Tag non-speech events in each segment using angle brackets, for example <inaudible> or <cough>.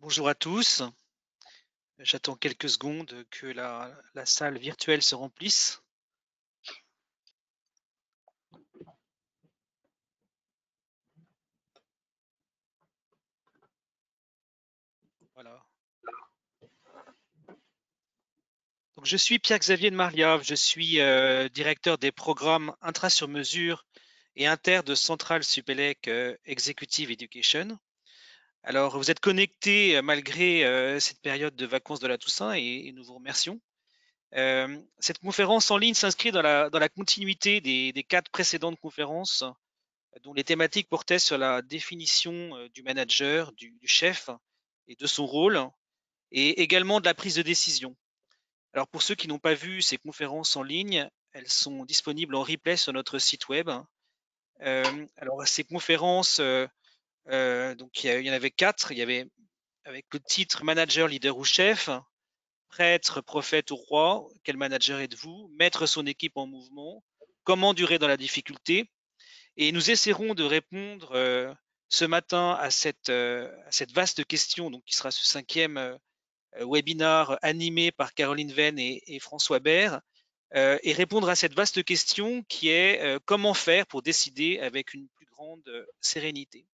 Bonjour à tous. J'attends quelques secondes que la, salle virtuelle se remplisse. Voilà. Donc, je suis Pierre-Xavier de Mariave, je suis euh, directeur des programmes intra sur mesure et inter de Central Supélec euh, Executive Education. Alors, vous êtes connectés euh, malgré euh, cette période de vacances de la Toussaint et, nous vous remercions. Euh, cette conférence en ligne s'inscrit dans la, continuité des, quatre précédentes conférences dont les thématiques portaient sur la définition du manager, du, chef et de son rôle, et également de la prise de décision. Alors pour ceux qui n'ont pas vu ces conférences en ligne, elles sont disponibles en replay sur notre site web. Alors ces conférences donc il y, en avait quatre. Il y avait avec le titre manager, leader ou chef, prêtre, prophète ou roi. Quel manager êtes-vous? Mettre son équipe en mouvement. Comment durer dans la difficulté? Et nous essaierons de répondre euh, ce matin à cette, euh, à cette, vaste question, donc qui sera ce cinquième webinaire animé par Caroline Venn et, François Bert, et répondre à cette vaste question qui est comment faire pour décider avec une plus grande sérénité.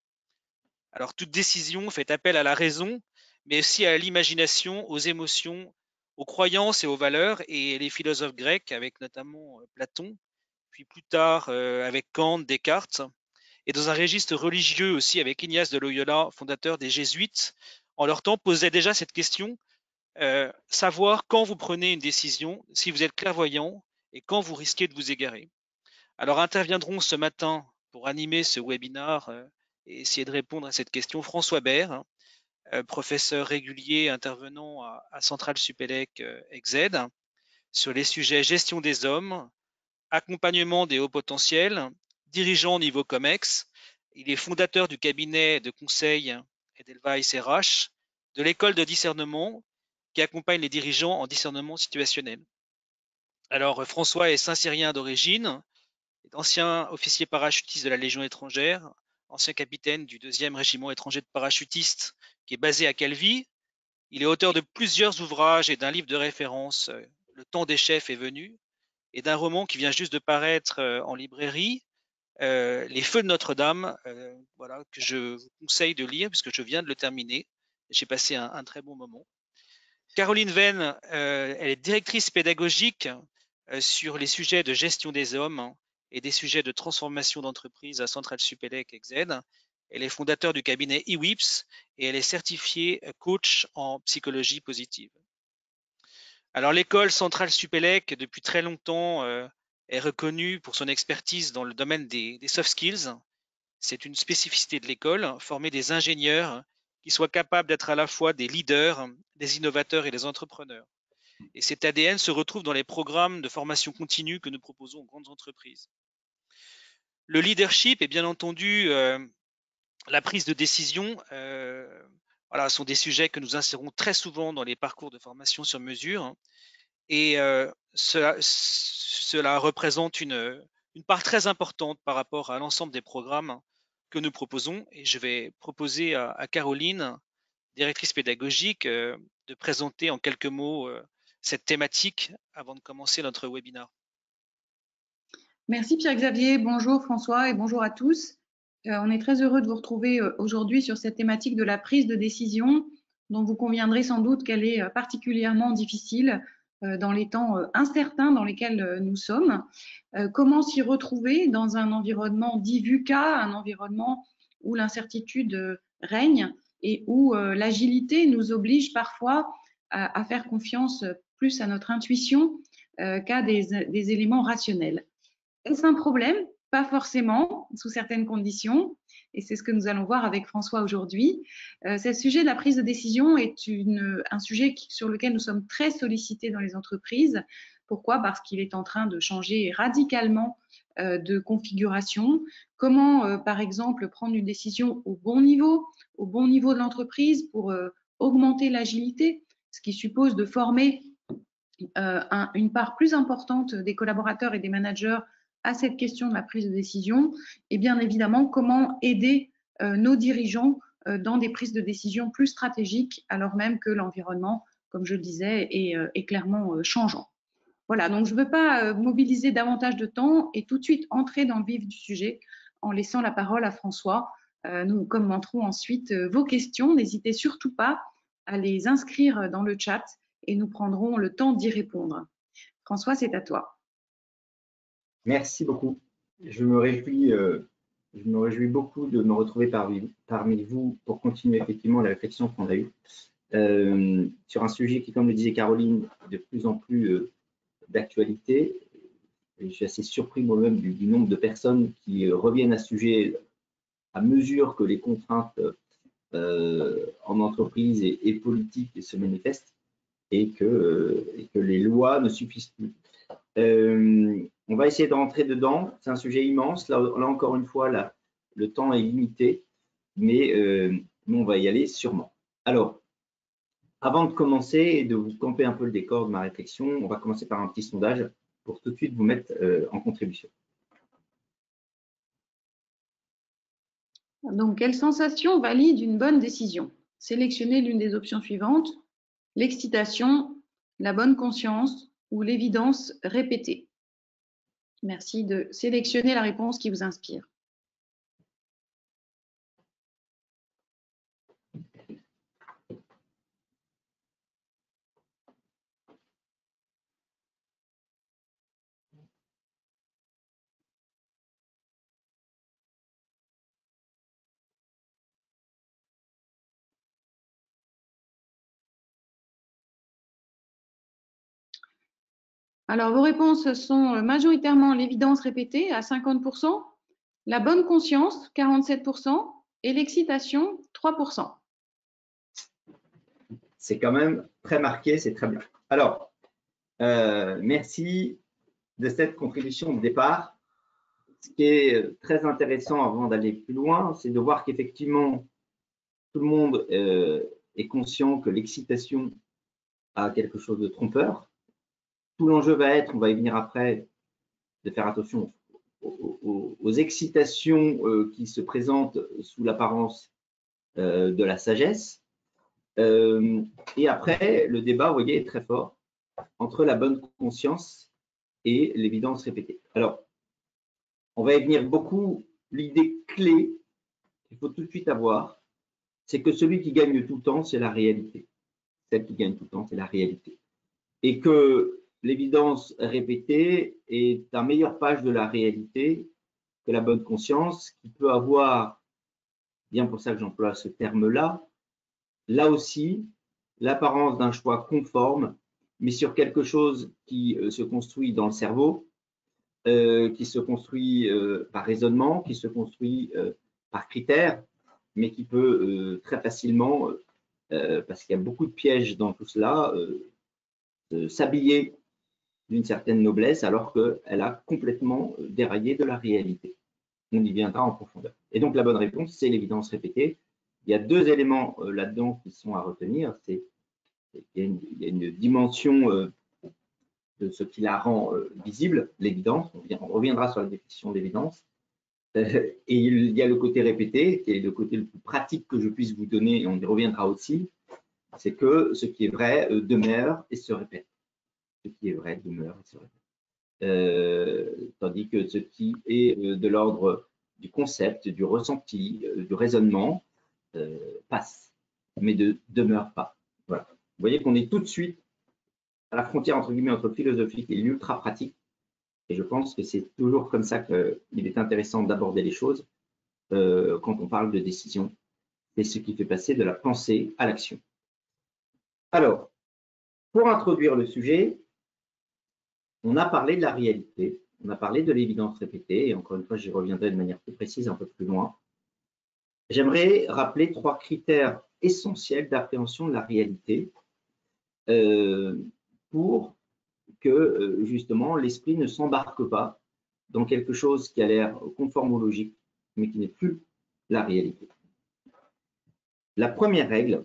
Alors, toute décision fait appel à la raison, mais aussi à l'imagination, aux émotions, aux croyances et aux valeurs. Et les philosophes grecs, avec notamment euh, Platon, puis plus tard euh, avec Kant, Descartes, et dans un registre religieux aussi avec Ignace de Loyola, fondateur des Jésuites, en leur temps posaient déjà cette question euh, savoir quand vous prenez une décision, si vous êtes clairvoyant et quand vous risquez de vous égarer. Alors interviendront ce matin pour animer ce webinaire et essayer de répondre à cette question. François Bert, hein, euh, professeur régulier intervenant à, Centrale Supélec euh, EXED, sur les sujets gestion des hommes, accompagnement des hauts potentiels, dirigeant au niveau COMEX. Il est fondateur du cabinet de conseil Edelweiss RH, de l'école de discernement qui accompagne les dirigeants en discernement situationnel. Alors, François est saint-syrien d'origine, ancien officier parachutiste de la Légion étrangère, ancien capitaine du 2e régiment étranger de parachutistes qui est basé à Calvi. Il est auteur de plusieurs ouvrages et d'un livre de référence, euh, Le temps des chefs est venu, et d'un roman qui vient juste de paraître euh, en librairie, euh, Les Feux de Notre-Dame, voilà, que je vous conseille de lire puisque je viens de le terminer. J'ai passé un, très bon moment. Caroline Venn, elle est directrice pédagogique sur les sujets de gestion des hommes et des sujets de transformation d'entreprise à Centrale Supélec EXED. Elle est fondateur du cabinet eWIPS et elle est certifiée coach en psychologie positive. Alors l'école Centrale Supélec, depuis très longtemps, euh, est reconnue pour son expertise dans le domaine des, des soft skills. C'est une spécificité de l'école, former des ingénieurs qui soient capables d'être à la fois des leaders, des innovateurs et des entrepreneurs. Et cet ADN se retrouve dans les programmes de formation continue que nous proposons aux grandes entreprises. Le leadership et bien entendu euh, la prise de décision euh, sont des sujets que nous insérons très souvent dans les parcours de formation sur mesure. Et euh, cela, représente une, part très importante par rapport à l'ensemble des programmes que nous proposons. Et je vais proposer à, à Caroline, directrice pédagogique, de présenter en quelques mots cette thématique avant de commencer notre webinaire. Merci Pierre-Xavier, bonjour François et bonjour à tous. Euh, on est très heureux de vous retrouver euh, aujourd'hui sur cette thématique de la prise de décision dont vous conviendrez sans doute qu'elle est euh, particulièrement difficile dans les temps incertains dans lesquels nous sommes. Comment s'y retrouver dans un environnement dit VUCA, un environnement où l'incertitude règne et où l'agilité nous oblige parfois à, faire confiance plus à notre intuition qu'à des éléments rationnels? Est-ce un problème Pas forcément, sous certaines conditions. Et c'est ce que nous allons voir avec François aujourd'hui. Euh, sujet de la prise de décision est un sujet sur lequel nous sommes très sollicités dans les entreprises. Pourquoi? Parce qu'il est en train de changer radicalement euh, de configuration. Comment, euh, par exemple, prendre une décision au bon niveau, au bon niveau de l'entreprise pour euh, augmenter l'agilité, ce qui suppose de former un, une part plus importante des collaborateurs et des managers à cette question de la prise de décision et bien évidemment comment aider euh, nos dirigeants dans des prises de décision plus stratégiques, alors même que l'environnement, comme je le disais, est, clairement changeant. Voilà, donc je ne veux pas mobiliser davantage de temps et tout de suite entrer dans le vif du sujet en laissant la parole à François. Nous commenterons ensuite vos questions. N'hésitez surtout pas à les inscrire dans le chat et nous prendrons le temps d'y répondre. François, c'est à toi. Merci beaucoup. Je me réjouis, euh, je me réjouis beaucoup de me retrouver parmi, parmi vous pour continuer effectivement la réflexion qu'on a eue euh, sur un sujet qui, comme le disait Caroline, est de plus en plus euh, d'actualité. Je suis assez surpris moi-même du, nombre de personnes qui reviennent à ce sujet à mesure que les contraintes en entreprise et, politique se manifestent et que les lois ne suffisent plus. On va essayer de rentrer dedans. C'est un sujet immense. Là, encore une fois, le temps est limité, mais, euh, on va y aller sûrement. Alors, avant de commencer et de vous camper un peu le décor de ma réflexion, on va commencer par un petit sondage pour tout de suite vous mettre euh, en contribution. Donc, quelle sensation valide une bonne décision? Sélectionnez l'une des options suivantes l'excitation, la bonne conscience ou l'évidence répétée? Merci de sélectionner la réponse qui vous inspire. Alors, vos réponses sont majoritairement l'évidence répétée à 50%, la bonne conscience 47% et l'excitation 3%. C'est quand même très marqué, c'est très bien. Alors, euh, merci de cette contribution de départ. Ce qui est très intéressant avant d'aller plus loin, c'est de voir qu'effectivement, tout le monde euh, est conscient que l'excitation a quelque chose de trompeur, l'enjeu va être, on va y venir après, de faire attention aux, excitations euh, qui se présentent sous l'apparence euh, de la sagesse. Euh, et après, le débat, vous voyez, est très fort entre la bonne conscience et l'évidence répétée. Alors, on va y venir beaucoup. L'idée clé qu'il faut tout de suite avoir, c'est que celui qui gagne tout le temps, c'est la réalité. Celle qui gagne tout le temps, c'est la réalité. Et que l'évidence répétée est un meilleur page de la réalité que la bonne conscience, qui peut avoir, bien pour ça que j'emploie ce terme-là, là aussi, l'apparence d'un choix conforme, mais sur quelque chose qui euh, se construit dans le cerveau, euh, qui se construit euh, par raisonnement, qui se construit par critères, mais qui peut très facilement, parce qu'il y a beaucoup de pièges dans tout cela, s'habiller d'une certaine noblesse alors qu'elle a complètement euh, déraillé de la réalité. On y viendra en profondeur. Et donc la bonne réponse, c'est l'évidence répétée. Il y a deux éléments euh, là-dedans qui sont à retenir. C'est il, y a une dimension euh, de ce qui la rend visible, l'évidence. On, reviendra sur la définition d'évidence. et il y a le côté répété, qui est le côté le plus pratique que je puisse vous donner, et on y reviendra aussi. C'est que ce qui est vrai demeure et se répète ce qui est vrai demeure euh, tandis que ce qui est euh, de l'ordre du concept, du ressenti, euh, du raisonnement, passe, mais ne demeure pas. Voilà. Vous voyez qu'on est tout de suite à la frontière entre guillemets entre philosophique et l'ultra pratique. Et je pense que c'est toujours comme ça qu'il est intéressant d'aborder les choses quand on parle de décision. C'est ce qui fait passer de la pensée à l'action. Alors, pour introduire le sujet, on a parlé de la réalité, on a parlé de l'évidence répétée, et encore une fois, j'y reviendrai de manière plus précise un peu plus loin. J'aimerais rappeler trois critères essentiels d'appréhension de la réalité euh, pour que euh, justement l'esprit ne s'embarque pas dans quelque chose qui a l'air conforme aux logiques, mais qui n'est plus la réalité. La première règle,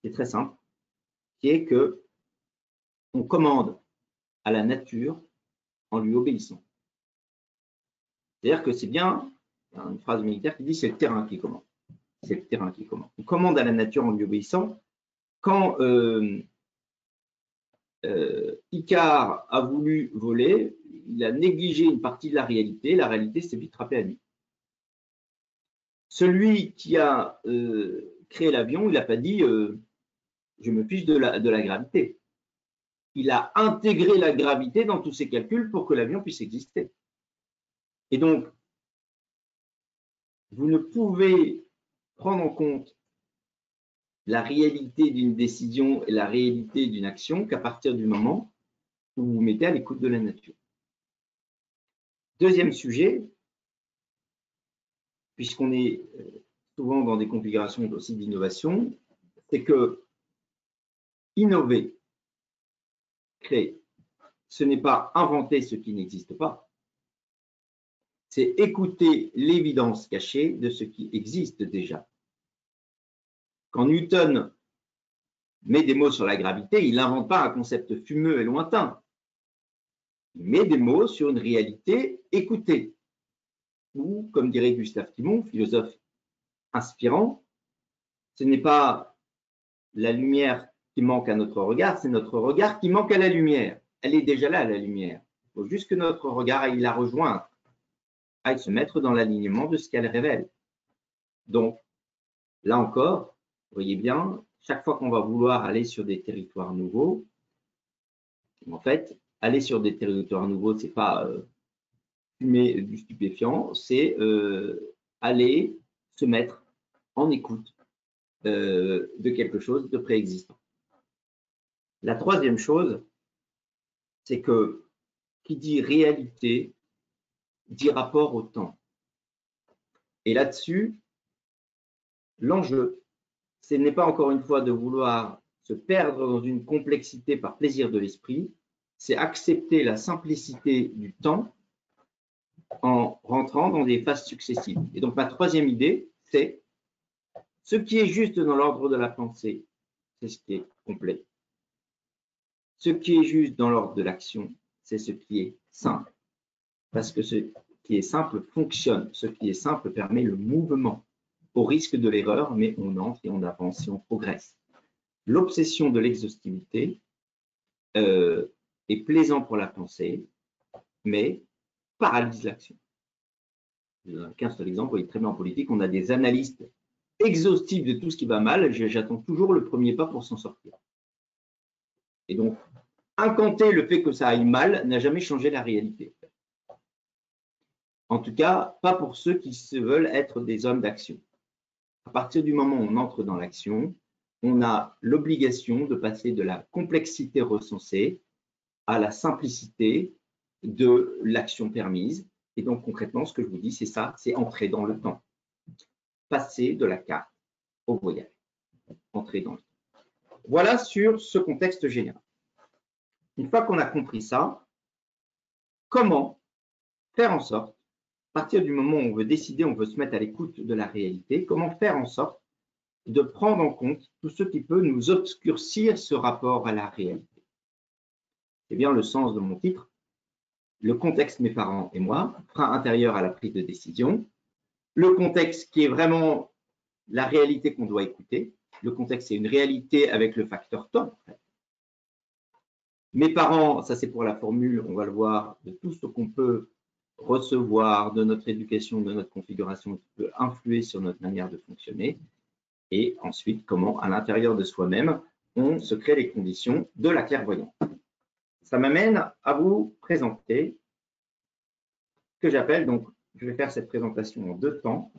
qui est très simple, qui est que on commande à la nature en lui obéissant. C'est-à-dire que c'est bien, il y a une phrase militaire qui dit c'est le terrain qui commande. c'est le terrain qui commande. On commande à la nature en lui obéissant. Quand euh, euh, Icare a voulu voler, il a négligé une partie de la réalité. La réalité s'est vite frappée à lui. Celui qui a euh, créé l'avion, il n'a pas dit je me fiche de la gravité. Il a intégré la gravité dans tous ses calculs pour que l'avion puisse exister. Et donc, vous ne pouvez prendre en compte la réalité d'une décision et la réalité d'une action qu'à partir du moment où vous vous mettez à l'écoute de la nature. Deuxième sujet, puisqu'on est euh, souvent dans des configurations aussi d'innovation, c'est que innover, créer, ce n'est pas inventer ce qui n'existe pas, c'est écouter l'évidence cachée de ce qui existe déjà. Quand Newton met des mots sur la gravité, il n'invente pas un concept fumeux et lointain. Il met des mots sur une réalité écoutée. Ou, comme dirait Gustave Timon, philosophe inspirant, ce n'est pas la lumière qui manque à notre regard, c'est notre regard qui manque à la lumière. Elle est déjà là, la lumière. Il faut juste que notre regard aille la rejoindre à se mettre dans l'alignement de ce qu'elle révèle. Donc, là encore, voyez bien, chaque fois qu'on va vouloir aller sur des territoires nouveaux, en fait, aller sur des territoires nouveaux, c'est pas euh, fumer du stupéfiant, c'est euh, aller se mettre en écoute euh, de quelque chose de préexistant. La troisième chose, c'est que qui dit réalité dit rapport au temps. Et là-dessus, l'enjeu, ce n'est pas encore une fois de vouloir se perdre dans une complexité par plaisir de l'esprit, c'est accepter la simplicité du temps en rentrant dans des phases successives. Et donc ma troisième idée, c'est ce qui est juste dans l'ordre de la pensée, c'est ce qui est complet. Ce qui est juste dans l'ordre de l'action, c'est ce qui est simple parce que ce qui est simple fonctionne. Ce qui est simple permet le mouvement au risque de l'erreur, mais on entre et on avance et on progresse. L'obsession de l'exhaustivité euh, est plaisant pour la pensée, mais paralyse l'action. Qu'un seul exemple, voyez très bien en politique, on a des analystes exhaustifs de tout ce qui va mal, j'attends toujours le premier pas pour s'en sortir. Et donc, incanter le fait que ça aille mal n'a jamais changé la réalité. En tout cas, pas pour ceux qui se veulent être des hommes d'action. À partir du moment où on entre dans l'action, on a l'obligation de passer de la complexité recensée à la simplicité de l'action permise. Et donc concrètement, ce que je vous dis, c'est ça, c'est entrer dans le temps. Passer de la carte au voyage. Entrer dans le temps. Voilà sur ce contexte général. Une fois qu'on a compris ça, comment faire en sorte à partir du moment où on veut décider, on veut se mettre à l'écoute de la réalité, comment faire en sorte de prendre en compte tout ce qui peut nous obscurcir ce rapport à la réalité? C'est bien le sens de mon titre. Le contexte mes parents et moi, frein intérieur à la prise de décision. Le contexte qui est vraiment la réalité qu'on doit écouter. Le contexte, c'est une réalité avec le facteur temps. Mes parents, ça c'est pour la formule, on va le voir, de tout ce qu'on peut recevoir de notre éducation, de notre configuration qui peut influer sur notre manière de fonctionner. Et ensuite, comment, à l'intérieur de soi-même, on se crée les conditions de la clairvoyance. Ça m'amène à vous présenter que j'appelle, donc, je vais faire cette présentation en deux temps.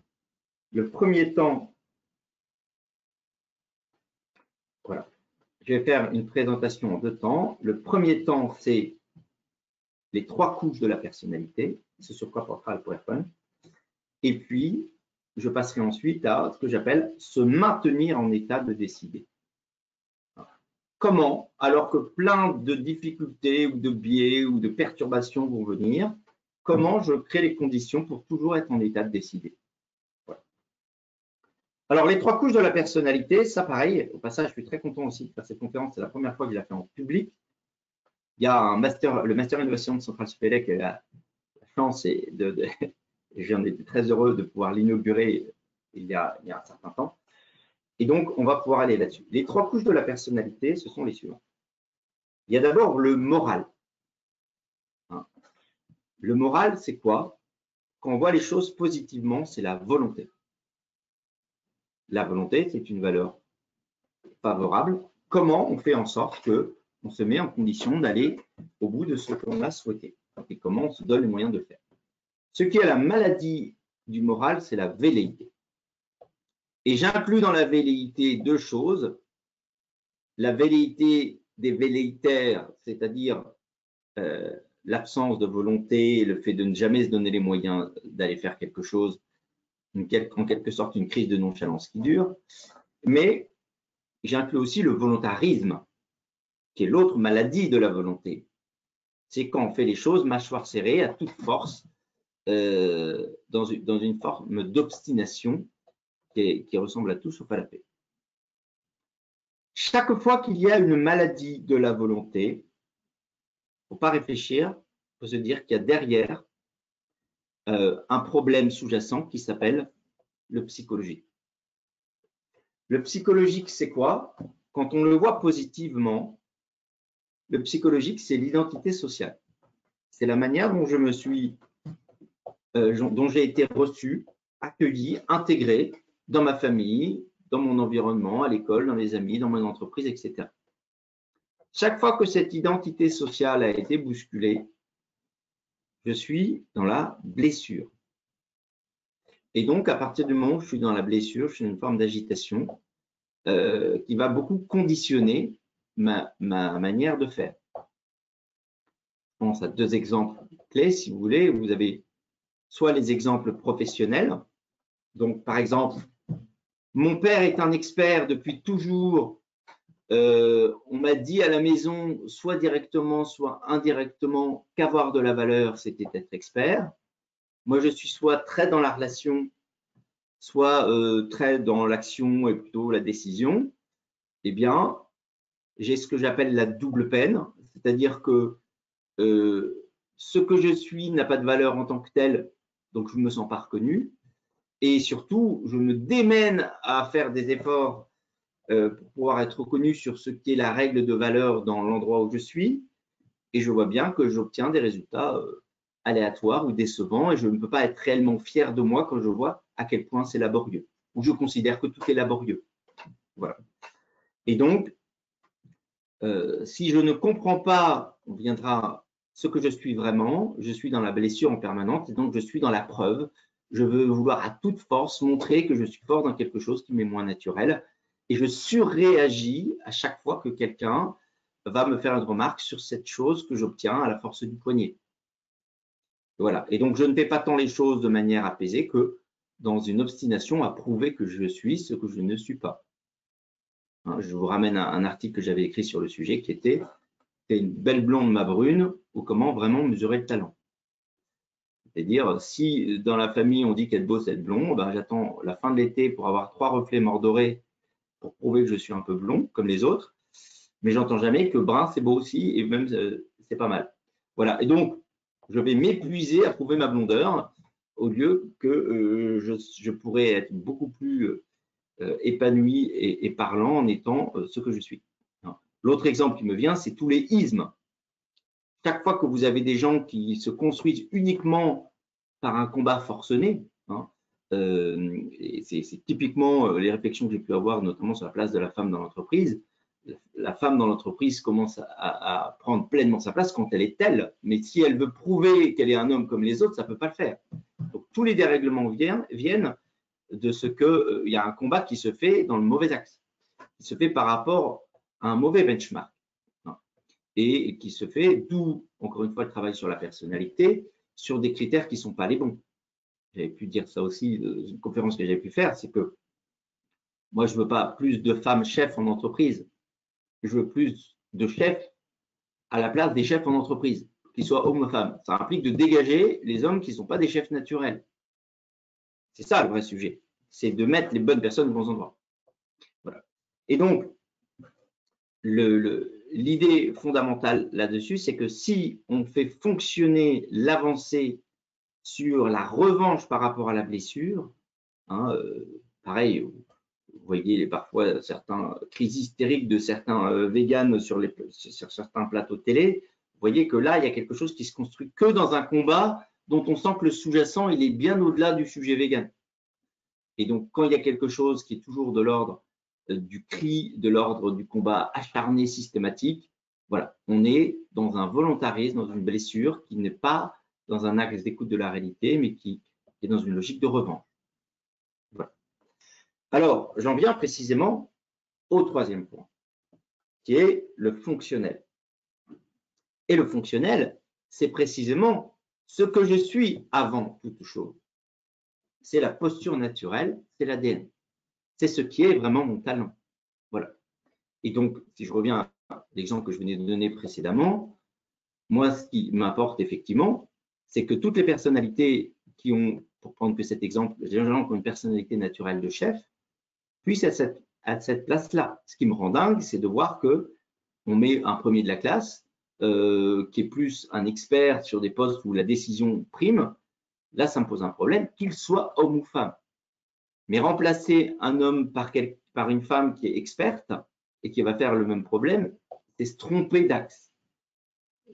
Le premier temps, voilà, je vais faire une présentation en deux temps. Le premier temps, c'est les trois couches de la personnalité ce sur quoi portera le PowerPoint. Et puis, je passerai ensuite à ce que j'appelle se maintenir en état de décider. Comment, alors que plein de difficultés ou de biais ou de perturbations vont venir, comment je crée les conditions pour toujours être en état de décider? Alors, les trois couches de la personnalité, ça pareil, au passage, je suis très content aussi de faire cette conférence, c'est la première fois je la fais en public. Il y a un master, le Master Innovation de Central Supélec chance et de, <laughs> j'en étais très heureux de pouvoir l'inaugurer il y a, a un certain temps. Et donc, on va pouvoir aller là-dessus. Les trois couches de la personnalité, ce sont les suivantes. Il y a d'abord le moral. Hein. Le moral, c'est quoi? Quand on voit les choses positivement, c'est la volonté. La volonté, c'est une valeur favorable. Comment on fait en sorte que on se met en condition d'aller au bout de ce qu'on a souhaité et comment on se donne les moyens de faire? Ce qui est la maladie du moral, c'est la velléité. Et j'inclus dans la velléité deux choses. La velléité des velléitaires, c'est-à-dire euh, l'absence de volonté, le fait de ne jamais se donner les moyens d'aller faire quelque chose, en quelque sorte une crise de nonchalance qui dure. Mais j'inclus aussi le volontarisme, qui est l'autre maladie de la volonté. C'est quand on fait les choses mâchoire serrée, à toute force, euh, dans, une, forme d'obstination qui, qui, ressemble à tout sauf à la paix. Chaque fois qu'il y a une maladie de la volonté, il ne faut pas réfléchir, il faut se dire qu'il y a derrière euh, un problème sous-jacent qui s'appelle le psychologique. Le psychologique, c'est quoi? Quand on le voit positivement, le psychologique, c'est l'identité sociale. C'est la manière dont je me suis, euh, dont j'ai été reçu, accueilli, intégré dans ma famille, dans mon environnement, à l'école, dans mes amis, dans mon entreprise, etc. Chaque fois que cette identité sociale a été bousculée, je suis dans la blessure. Et donc, à partir du moment où je suis dans la blessure, je suis dans une forme d'agitation euh, qui va beaucoup conditionner ma, manière de faire. Je pense à deux exemples clés, si vous voulez. Vous avez soit les exemples professionnels. Donc, par exemple, mon père est un expert depuis toujours. Euh, on m'a dit à la maison, soit directement, soit indirectement, qu'avoir de la valeur, c'était être expert. Moi, je suis soit très dans la relation, soit euh, très dans l'action et plutôt la décision. Eh bien, j'ai ce que j'appelle la double peine, c'est-à-dire que euh, ce que je suis n'a pas de valeur en tant que tel, donc je ne me sens pas reconnu. Et surtout, je me démène à faire des efforts pour pouvoir être reconnu sur ce qui est la règle de valeur dans l'endroit où je suis. Et je vois bien que j'obtiens des résultats euh, aléatoires ou décevants et je ne peux pas être réellement fier de moi quand je vois à quel point c'est laborieux, ou je considère que tout est laborieux. Voilà. Et donc, euh, si je ne comprends pas, on viendra ce que je suis vraiment, je suis dans la blessure en permanence et donc je suis dans la preuve. Je veux vouloir à toute force montrer que je suis fort dans quelque chose qui m'est moins naturel et je surréagis à chaque fois que quelqu'un va me faire une remarque sur cette chose que j'obtiens à la force du poignet. Voilà. Et donc, je ne fais pas tant les choses de manière apaisée que dans une obstination à prouver que je suis ce que je ne suis pas. Hein, je vous ramène à un article que j'avais écrit sur le sujet qui était une belle blonde ma brune ou comment vraiment mesurer le talent? C'est-à-dire, si dans la famille on dit qu'elle beau cette blonde, ben, j'attends la fin de l'été pour avoir trois reflets mordorés pour prouver que je suis un peu blond comme les autres, mais j'entends jamais que brun c'est beau aussi et même euh, c'est pas mal. Voilà. Et donc, je vais m'épuiser à prouver ma blondeur au lieu que euh, je, pourrais être beaucoup plus euh, épanoui et, parlant en étant ce que je suis. Hein. L'autre exemple qui me vient, c'est tous les ismes. Chaque fois que vous avez des gens qui se construisent uniquement par un combat forcené, hein, c'est typiquement les réflexions que j'ai pu avoir, notamment sur la place de la femme dans l'entreprise. La femme dans l'entreprise commence à, prendre pleinement sa place quand elle est telle, mais si elle veut prouver qu'elle est un homme comme les autres, ça ne peut pas le faire. Donc tous les dérèglements viennent, viennent de ce qu'il euh, y a un combat qui se fait dans le mauvais axe, qui se fait par rapport à un mauvais benchmark hein, et qui se fait d'où, encore une fois, le travail sur la personnalité, sur des critères qui ne sont pas les bons. J'avais pu dire ça aussi dans une conférence que j'ai pu faire, c'est que moi, je ne veux pas plus de femmes chefs en entreprise, je veux plus de chefs à la place des chefs en entreprise, qu'ils soient hommes ou femmes. Ça implique de dégager les hommes qui ne sont pas des chefs naturels. C'est ça le vrai sujet. C'est de mettre les bonnes personnes aux bons endroits. Voilà. Et donc, l'idée fondamentale là-dessus, c'est que si on fait fonctionner l'avancée sur la revanche par rapport à la blessure, Hein, pareil, vous voyez parfois certains crises hystériques de certains véganes sur, certains plateaux de télé. Vous voyez que là, il y a quelque chose qui se construit que dans un combat dont on sent que le sous-jacent, est bien au-delà du sujet vegan. Et donc, quand il y a quelque chose qui est toujours de l'ordre euh, du cri, de l'ordre du combat acharné, systématique, voilà, on est dans un volontarisme, dans une blessure qui n'est pas dans un axe d'écoute de la réalité, mais qui est dans une logique de revanche. Voilà. Alors, j'en viens précisément au troisième point, qui est le fonctionnel. Et le fonctionnel, c'est précisément ce que je suis avant toute chose c'est la posture naturelle, c'est l'ADN. C'est ce qui est vraiment mon talent. Voilà. Et donc, si je reviens à l'exemple que je venais de donner précédemment, moi, ce qui m'importe effectivement, c'est que toutes les personnalités qui ont, pour prendre que cet exemple, les gens qui ont une personnalité naturelle de chef, puissent être cette, à cette place-là. Ce qui me rend dingue, c'est de voir que on met un premier de la classe euh, qui est plus un expert sur des postes où la décision prime, là, ça me pose un problème, qu'il soit homme ou femme. Mais remplacer un homme par, par une femme qui est experte et qui va faire le même problème, c'est se tromper d'axe.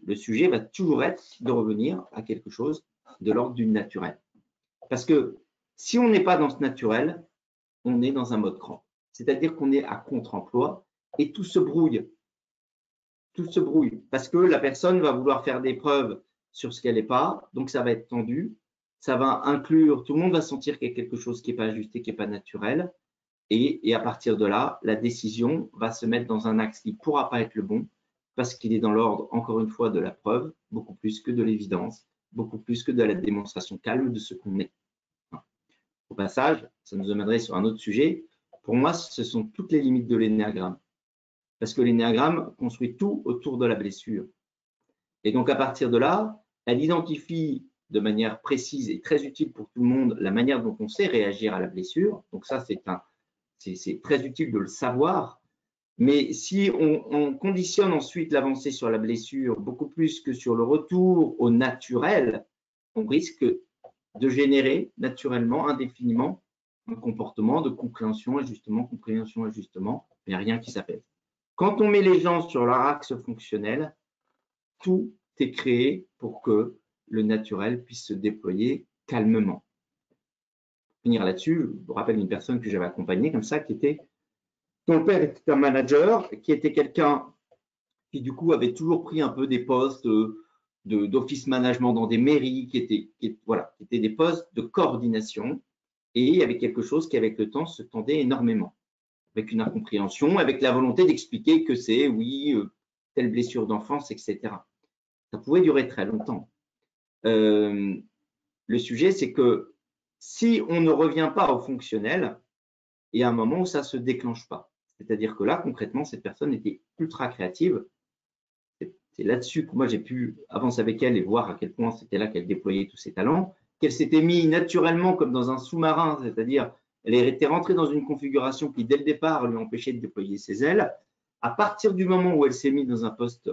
Le sujet va toujours être de revenir à quelque chose de l'ordre du naturel. Parce que si on n'est pas dans ce naturel, on est dans un mode cran. C'est-à-dire qu'on est à contre-emploi et tout se brouille. Tout se brouille parce que la personne va vouloir faire des preuves sur ce qu'elle n'est pas, donc ça va être tendu ça va inclure, tout le monde va sentir qu'il y a quelque chose qui n'est pas ajusté, qui n'est pas naturel. Et, à partir de là, la décision va se mettre dans un axe qui ne pourra pas être le bon, parce qu'il est dans l'ordre, encore une fois, de la preuve, beaucoup plus que de l'évidence, beaucoup plus que de la démonstration calme de ce qu'on est. Au passage, ça nous amènerait sur un autre sujet. Pour moi, ce sont toutes les limites de l'énéagramme. Parce que l'énéagramme construit tout autour de la blessure. Et donc, à partir de là, elle identifie de manière précise et très utile pour tout le monde la manière dont on sait réagir à la blessure. Donc ça, c'est c'est très utile de le savoir. Mais si on, conditionne ensuite l'avancée sur la blessure beaucoup plus que sur le retour au naturel, on risque de générer naturellement, indéfiniment, un comportement de compréhension, ajustement, compréhension, ajustement, mais rien qui s'appelle. Quand on met les gens sur leur axe fonctionnel, tout est créé pour que le naturel puisse se déployer calmement. Pour finir là-dessus, je vous rappelle une personne que j'avais accompagnée comme ça, qui était, dont le père était un manager, qui était quelqu'un qui du coup avait toujours pris un peu des postes d'office management dans des mairies, qui étaient, voilà, étaient des postes de coordination, et il y avait quelque chose qui avec le temps se tendait énormément, avec une incompréhension, avec la volonté d'expliquer que c'est, oui, euh, telle blessure d'enfance, etc. Ça pouvait durer très longtemps. Euh, le sujet, c'est que si on ne revient pas au fonctionnel, il y a un moment où ça ne se déclenche pas. C'est-à-dire que là, concrètement, cette personne était ultra créative. C'est là-dessus que moi, j'ai pu avancer avec elle et voir à quel point c'était là qu'elle déployait tous ses talents, qu'elle s'était mise naturellement comme dans un sous-marin, c'est-à-dire elle était rentrée dans une configuration qui, dès le départ, lui empêchait de déployer ses ailes. À partir du moment où elle s'est mise dans un poste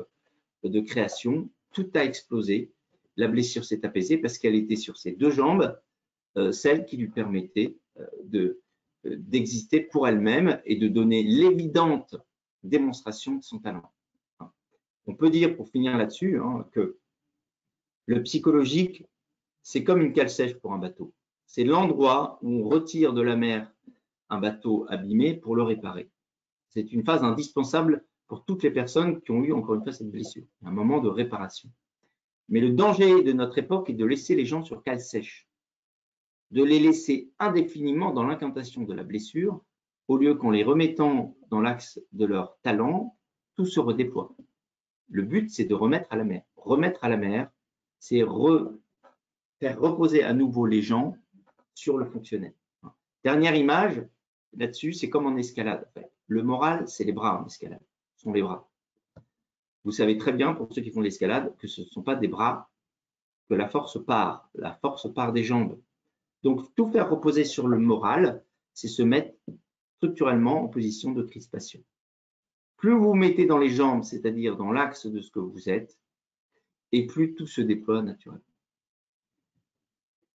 de création, tout a explosé la blessure s'est apaisée parce qu'elle était sur ses deux jambes, euh, celle qui lui permettait euh, de d'exister pour elle-même et de donner l'évidente démonstration de son talent. On peut dire, pour finir là-dessus, hein, que le psychologique, c'est comme une cale sèche pour un bateau. C'est l'endroit où on retire de la mer un bateau abîmé pour le réparer. C'est une phase indispensable pour toutes les personnes qui ont eu encore une fois cette blessure, un moment de réparation. Mais le danger de notre époque est de laisser les gens sur cale sèche, de les laisser indéfiniment dans l'incantation de la blessure, au lieu qu'en les remettant dans l'axe de leur talent, tout se redéploie. Le but, c'est de remettre à la mer. Remettre à la mer, c'est faire reposer à nouveau les gens sur le fonctionnel. Dernière image, là-dessus, c'est comme en escalade. Le moral, c'est les bras en escalade, ce sont les bras. Vous savez très bien, pour ceux qui font l'escalade, que ce ne sont pas des bras, que la force part. La force part des jambes. Donc, tout faire reposer sur le moral, c'est se mettre structurellement en position de crispation. Plus vous vous mettez dans les jambes, c'est-à-dire dans l'axe de ce que vous êtes, et plus tout se déploie naturellement.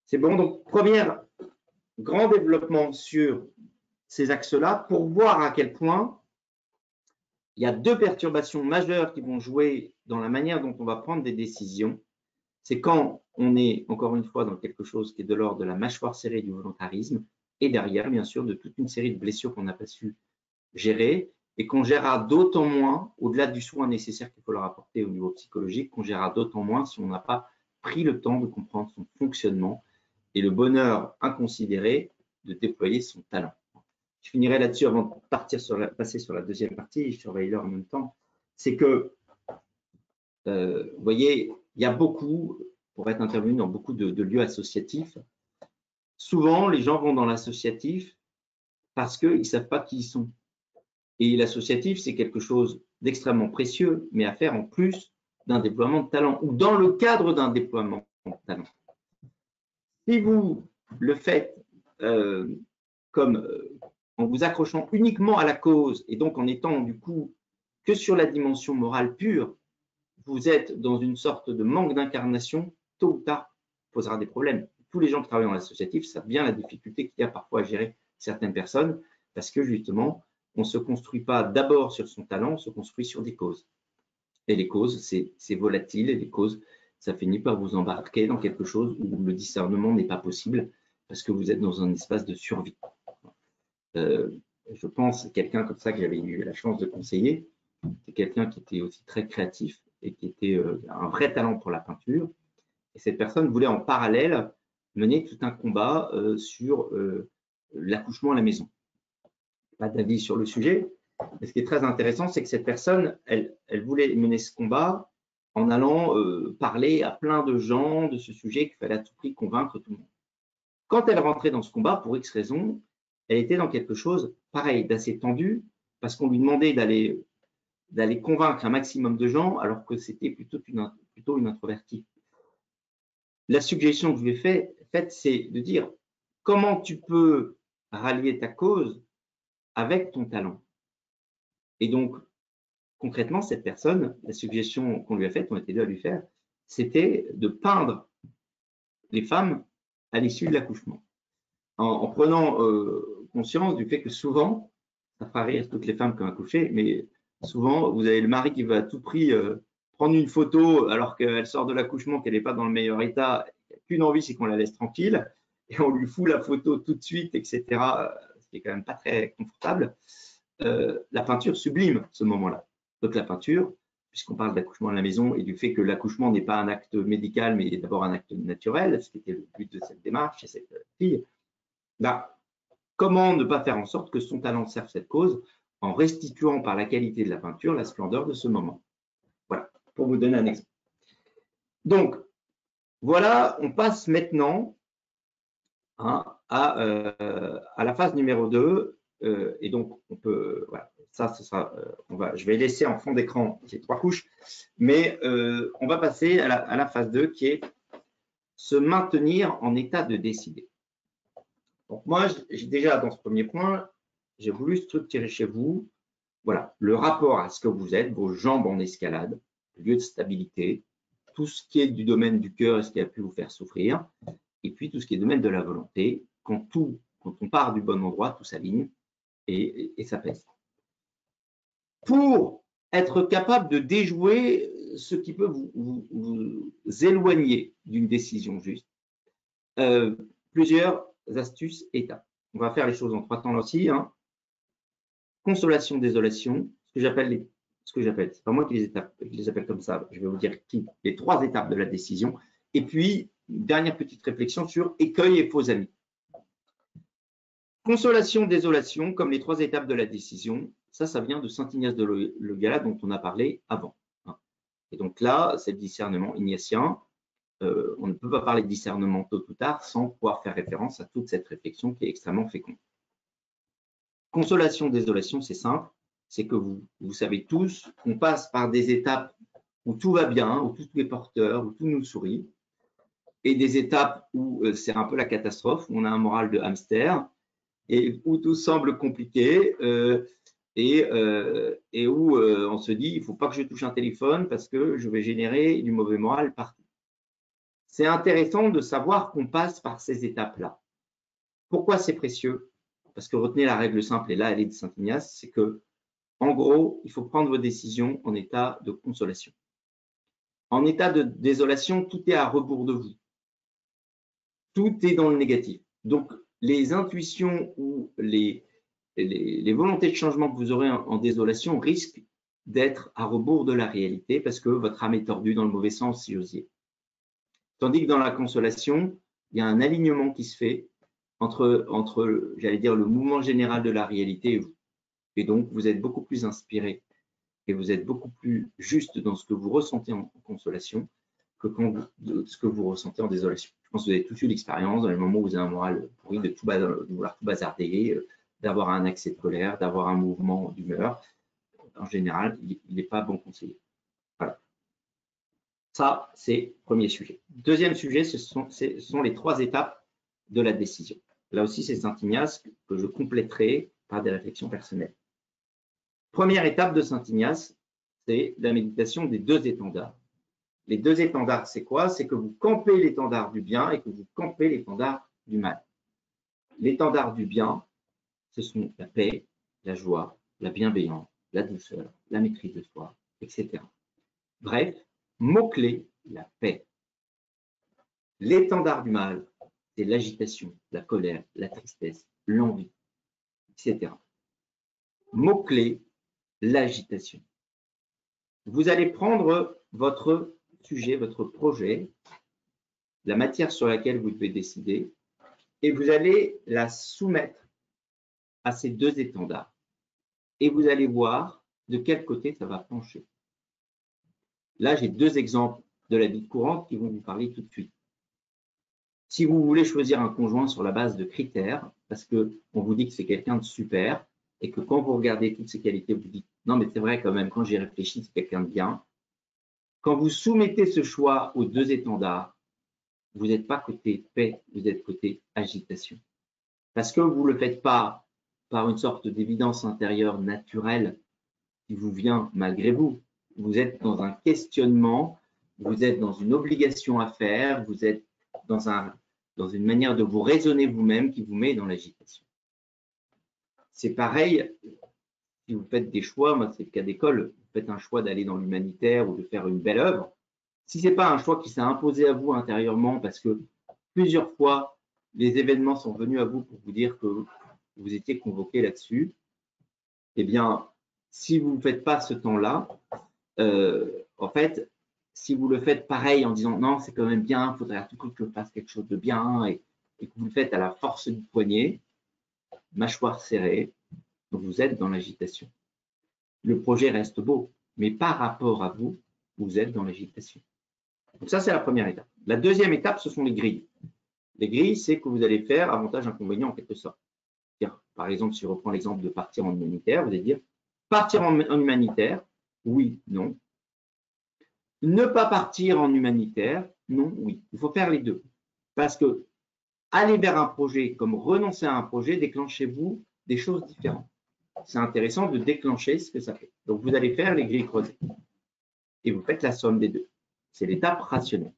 C'est bon, donc première grand développement sur ces axes-là pour voir à quel point il y a deux perturbations majeures qui vont jouer dans la manière dont on va prendre des décisions. C'est quand on est, encore une fois, dans quelque chose qui est de l'ordre de la mâchoire serrée du volontarisme, et derrière, bien sûr, de toute une série de blessures qu'on n'a pas su gérer, et qu'on gérera d'autant moins, au-delà du soin nécessaire qu'il faut leur apporter au niveau psychologique, qu'on gérera d'autant moins si on n'a pas pris le temps de comprendre son fonctionnement et le bonheur inconsidéré de déployer son talent. Je finirai là-dessus avant de partir sur la, passer sur la deuxième partie, je surveille l'heure en même temps. C'est que, euh, vous voyez, il y a beaucoup, pour être intervenu dans beaucoup de, lieux associatifs, souvent les gens vont dans l'associatif parce qu'ils ne savent pas qui ils sont. Et l'associatif, c'est quelque chose d'extrêmement précieux, mais à faire en plus d'un déploiement de talent ou dans le cadre d'un déploiement de talent. Si vous le faites euh, comme euh, en vous accrochant uniquement à la cause et donc en étant du coup que sur la dimension morale pure, vous êtes dans une sorte de manque d'incarnation, tôt ou tard, posera des problèmes. Tous les gens qui travaillent dans l'associatif savent bien la difficulté qu'il y a parfois à gérer certaines personnes parce que justement, on ne se construit pas d'abord sur son talent, on se construit sur des causes. Et les causes, c'est volatile et les causes, ça finit par vous embarquer dans quelque chose où le discernement n'est pas possible parce que vous êtes dans un espace de survie. Euh, je pense quelqu'un comme ça que j'avais eu la chance de conseiller, c'est quelqu'un qui était aussi très créatif et qui était euh, un vrai talent pour la peinture. Et cette personne voulait en parallèle mener tout un combat euh, sur l'accouchement à la maison. Pas d'avis sur le sujet, mais ce qui est très intéressant, c'est que cette personne, elle, elle, voulait mener ce combat en allant parler à plein de gens de ce sujet qu'il fallait à tout prix convaincre tout le monde. Quand elle rentrait dans ce combat, pour X raisons, elle était dans quelque chose, pareil, d'assez tendu, parce qu'on lui demandait d'aller d'aller convaincre un maximum de gens, alors que c'était plutôt une, plutôt une introvertie. La suggestion que je lui ai faite, c'est de dire comment tu peux rallier ta cause avec ton talent? Et donc, concrètement, cette personne, la suggestion qu'on lui a faite, on était deux à lui faire, c'était de peindre les femmes à l'issue de l'accouchement. En, prenant euh, conscience du fait que souvent, ça fera rire toutes les femmes qui ont accouché, mais souvent, vous avez le mari qui veut à tout prix euh, prendre une photo alors qu'elle sort de l'accouchement, qu'elle n'est pas dans le meilleur état. Qu'une envie, c'est qu'on la laisse tranquille et on lui fout la photo tout de suite, etc. Ce qui est quand même pas très confortable. Euh, la peinture sublime ce moment-là. Donc la peinture, puisqu'on parle d'accouchement à la maison et du fait que l'accouchement n'est pas un acte médical, mais d'abord un acte naturel, ce qui était le but de cette démarche et cette fille, bah, Comment ne pas faire en sorte que son talent serve cette cause en restituant par la qualité de la peinture la splendeur de ce moment Voilà, pour vous donner un exemple. Donc, voilà, on passe maintenant hein, euh, à, la phase numéro 2. Euh, et donc, on peut, voilà, ça, ce sera, euh, je vais laisser en fond d'écran ces trois couches, mais on va passer à la, à la phase 2 qui est se maintenir en état de décider. Donc moi, j'ai déjà dans ce premier point, j'ai voulu structurer chez vous, voilà, le rapport à ce que vous êtes, vos jambes en escalade, lieu de stabilité, tout ce qui est du domaine du cœur et ce qui a pu vous faire souffrir, et puis tout ce qui est du domaine de la volonté, quand tout, quand on part du bon endroit, tout s'aligne et, et, ça pèse. Pour être capable de déjouer ce qui peut vous, éloigner d'une décision juste, euh, plusieurs astuces, étapes. On va faire les choses en trois temps là aussi. Hein. Consolation, désolation, ce que j'appelle ce que j'appelle, c'est pas moi qui les, appelle comme ça, je vais vous dire qui, les trois étapes de la décision. Et puis, dernière petite réflexion sur écueil et faux amis. Consolation, désolation, comme les trois étapes de la décision, ça, ça vient de Saint Ignace de Loyola dont on a parlé avant. Hein. Et donc là, c'est le discernement ignatien. Euh, on ne peut pas parler de discernement tôt ou tard sans pouvoir faire référence à toute cette réflexion qui est extrêmement féconde. Consolation, désolation, c'est simple, c'est que vous, vous savez tous qu'on passe par des étapes où tout va bien, où tout est porteur, où tout nous sourit, et des étapes où euh, c'est un peu la catastrophe, où on a un moral de hamster, et où tout semble compliqué, euh, et, et, où on se dit, il ne faut pas que je touche un téléphone parce que je vais générer du mauvais moral partout. C'est intéressant de savoir qu'on passe par ces étapes-là. Pourquoi c'est précieux? Parce que retenez la règle simple, et là, elle est de Saint-Ignace, c'est que, en gros, il faut prendre vos décisions en état de consolation. En état de désolation, tout est à rebours de vous. Tout est dans le négatif. Donc, les intuitions ou les, volontés de changement que vous aurez en, désolation risquent d'être à rebours de la réalité parce que votre âme est tordue dans le mauvais sens, si j'osiez. Tandis que dans la consolation, il y a un alignement qui se fait entre, entre j'allais dire, le mouvement général de la réalité et vous. Et donc, vous êtes beaucoup plus inspiré et vous êtes beaucoup plus juste dans ce que vous ressentez en consolation que quand ce que vous ressentez en désolation. Je pense que vous avez tous eu l'expérience dans les moments où vous avez un moral pourri, de, tout vouloir tout bazarder, euh, d'avoir un accès de colère, d'avoir un mouvement d'humeur. En général, il n'est pas bon conseiller. Voilà. Ça, c'est le premier sujet. Deuxième sujet, ce sont les trois étapes de la décision. Là aussi, c'est Saint-Ignace que je compléterai par des réflexions personnelles. Première étape de Saint-Ignace, c'est la méditation des deux étendards. Les deux étendards, c'est quoi? C'est que vous campez l'étendard du bien et que vous campez l'étendard du mal. L'étendard du bien, ce sont la paix, la joie, la bienveillance, la douceur, la maîtrise de soi, etc. Bref, mot-clé, la paix. L'étendard du mal, l'agitation, la colère, la tristesse, l'envie, etc. Mot-clé, l'agitation. Vous allez prendre votre sujet, votre projet, la matière sur laquelle vous devez décider, et vous allez la soumettre à ces deux étendards. Et vous allez voir de quel côté ça va pencher. Là, j'ai deux exemples de la vie courante qui vont vous parler tout de suite. Si vous voulez choisir un conjoint sur la base de critères, parce qu'on vous dit que c'est quelqu'un de super, et que quand vous regardez toutes ces qualités, vous dites non, mais c'est vrai quand même, quand j'y réfléchis, c'est quelqu'un de bien. Quand vous soumettez ce choix aux deux étendards, vous n'êtes pas côté paix, vous êtes côté agitation. Parce que vous ne le faites pas par une sorte d'évidence intérieure naturelle qui vous vient malgré vous. Vous êtes dans un questionnement, vous êtes dans une obligation à faire, vous êtes dans, un, dans une manière de vous raisonner vous-même qui vous met dans l'agitation. C'est pareil si vous faites des choix, moi c'est le cas d'école, vous faites un choix d'aller dans l'humanitaire ou de faire une belle œuvre. Si ce n'est pas un choix qui s'est imposé à vous intérieurement parce que plusieurs fois les événements sont venus à vous pour vous dire que vous étiez convoqué là-dessus, eh bien, si vous ne faites pas ce temps-là, euh, en fait, si vous le faites pareil en disant non, c'est quand même bien, il faudrait à tout coup que je fasse quelque chose de bien et, que vous le faites à la force du poignet, mâchoire serrée, vous êtes dans l'agitation. Le projet reste beau, mais par rapport à vous, vous êtes dans l'agitation. Donc ça, c'est la première étape. La deuxième étape, ce sont les grilles. Les grilles, c'est que vous allez faire avantage-inconvénient en quelque sorte. Par exemple, si je reprends l'exemple de partir en humanitaire, vous allez dire partir en humanitaire, oui, non. Ne pas partir en humanitaire, non, oui. Il faut faire les deux. Parce que aller vers un projet comme renoncer à un projet déclenche chez vous des choses différentes. C'est intéressant de déclencher ce que ça fait. Donc, vous allez faire les grilles creusées et vous faites la somme des deux. C'est l'étape rationnelle.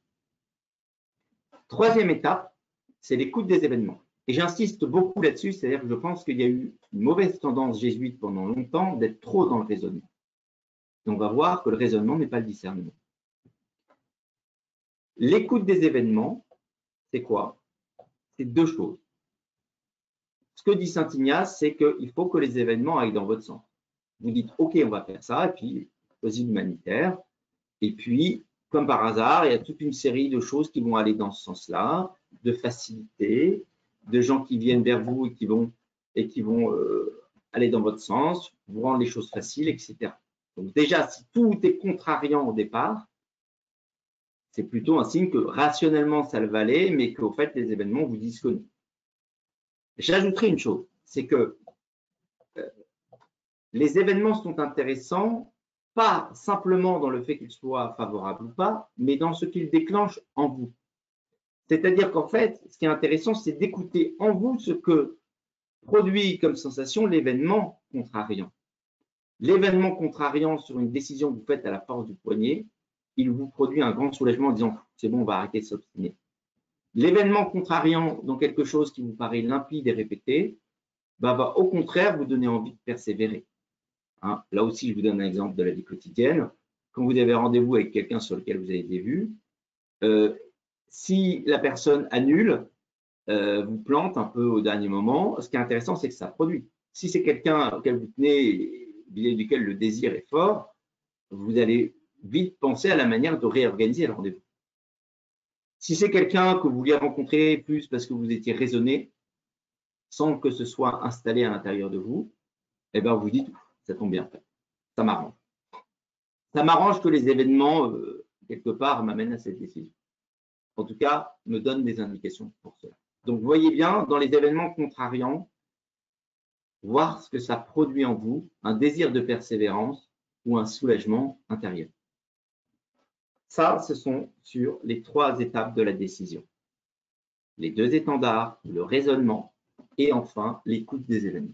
Troisième étape, c'est l'écoute des événements. Et j'insiste beaucoup là-dessus, c'est-à-dire que je pense qu'il y a eu une mauvaise tendance jésuite pendant longtemps d'être trop dans le raisonnement. On va voir que le raisonnement n'est pas le discernement. L'écoute des événements, c'est quoi? C'est deux choses. Ce que dit Saint Ignace, c'est qu'il faut que les événements aillent dans votre sens. Vous dites, OK, on va faire ça, et puis choisis l'humanitaire. Et puis, comme par hasard, il y a toute une série de choses qui vont aller dans ce sens-là, de facilité, de gens qui viennent vers vous et qui vont, et qui vont euh, aller dans votre sens, vous rendre les choses faciles, etc. Donc déjà, si tout est contrariant au départ, c'est plutôt un signe que rationnellement ça le valait, mais qu'au fait les événements vous disent non. J'ajouterai une chose, c'est que euh, les événements sont intéressants pas simplement dans le fait qu'ils soient favorables ou pas, mais dans ce qu'ils déclenchent en vous. C'est-à-dire qu'en fait, ce qui est intéressant, c'est d'écouter en vous ce que produit comme sensation l'événement contrariant. L'événement contrariant sur une décision que vous faites à la force du poignet, il vous produit un grand soulagement en disant c'est bon, on va arrêter de s'obstiner. L'événement contrariant dans quelque chose qui vous paraît limpide et répété bah, va au contraire vous donner envie de persévérer. Hein, là aussi, je vous donne un exemple de la vie quotidienne. Quand vous avez rendez-vous avec quelqu'un sur lequel vous avez des vues, euh, si la personne annule, euh, vous plante un peu au dernier moment, ce qui est intéressant, c'est que ça produit. Si c'est quelqu'un auquel vous tenez, vis duquel le désir est fort, vous allez vite penser à la manière de réorganiser le rendez-vous. Si c'est quelqu'un que vous vouliez rencontrer plus parce que vous étiez raisonné, sans que ce soit installé à l'intérieur de vous, eh bien, vous dites, ça tombe bien, ça m'arrange. Ça m'arrange que les événements, euh, quelque part, m'amènent à cette décision. En tout cas, me donnent des indications pour cela. Donc, voyez bien, dans les événements contrariants, voir ce que ça produit en vous, un désir de persévérance ou un soulagement intérieur. Ça, ce sont sur les trois étapes de la décision. Les deux étendards, le raisonnement et enfin l'écoute des événements.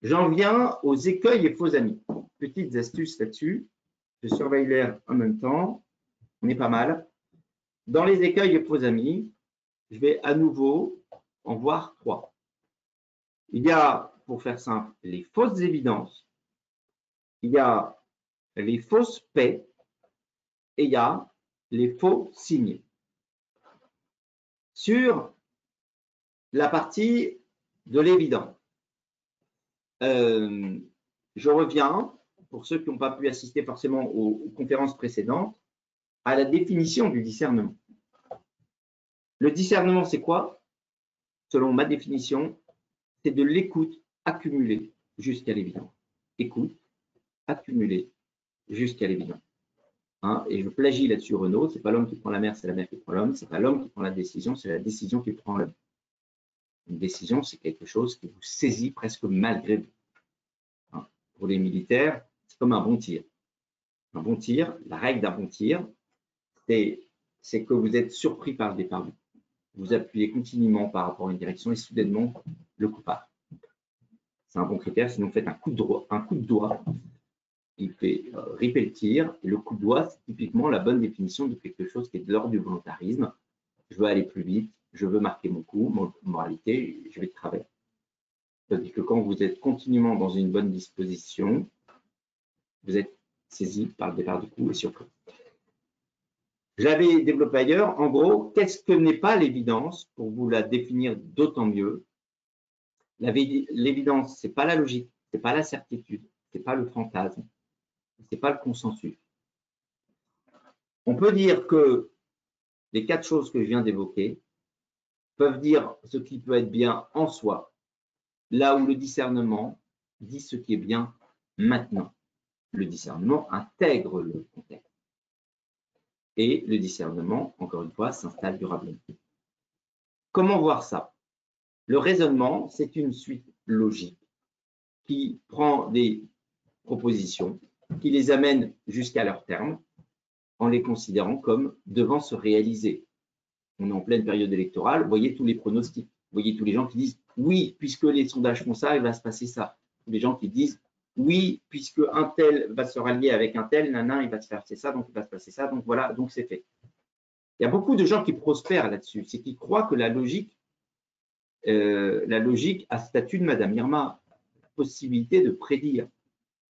J'en viens aux écueils et faux amis. Petites astuces là-dessus. Je surveille l'air en même temps. On est pas mal. Dans les écueils et faux amis, je vais à nouveau en voir trois. Il y a, pour faire simple, les fausses évidences. Il y a les fausses paix et il y a les faux signes. Sur la partie de l'évident, euh, je reviens, pour ceux qui n'ont pas pu assister forcément aux, conférences précédentes, à la définition du discernement. Le discernement, c'est quoi? Selon ma définition, c'est de l'écoute accumulée jusqu'à l'évident. Écoute accumulée jusqu'à l'évident. Hein, et je plagie là-dessus Renault, c'est pas l'homme qui prend la mer, c'est la mer qui prend l'homme, c'est pas l'homme qui prend la décision, c'est la décision qui prend l'homme. Une décision, c'est quelque chose qui vous saisit presque malgré vous. Hein, pour les militaires, c'est comme un bon tir. Un bon tir, la règle d'un bon tir, c'est que vous êtes surpris par le départ. Vous appuyez continuellement par rapport à une direction et soudainement, le coup part. C'est un bon critère, sinon faites un coup de doigt il fait euh, le tir. Et le coup de doigt, c'est typiquement la bonne définition de quelque chose qui est de l'ordre du volontarisme. Je veux aller plus vite, je veux marquer mon coup, mon moralité, je vais de travers. C'est-à-dire que quand vous êtes continuellement dans une bonne disposition, vous êtes saisi par le départ du coup et surpris. Je l'avais développé ailleurs. En gros, qu'est-ce que n'est pas l'évidence Pour vous la définir d'autant mieux, l'évidence, c'est pas la logique, c'est pas la certitude, c'est pas le fantasme, c'est pas le consensus. On peut dire que les quatre choses que je viens d'évoquer peuvent dire ce qui peut être bien en soi, là où le discernement dit ce qui est bien maintenant. Le discernement intègre le contexte. Et le discernement, encore une fois, s'installe durablement. Comment voir ça? Le raisonnement, c'est une suite logique qui prend des propositions qui les amènent jusqu'à leur terme en les considérant comme devant se réaliser. On est en pleine période électorale, voyez tous les pronostics, voyez tous les gens qui disent oui, puisque les sondages font ça, il va se passer ça. Les gens qui disent oui, puisque un tel va se rallier avec un tel, nanan, il va se faire ça, donc il va se passer ça, donc voilà, donc c'est fait. Il y a beaucoup de gens qui prospèrent là-dessus, c'est qu'ils croient que la logique, euh, la logique statut de Madame Irma, la possibilité de prédire.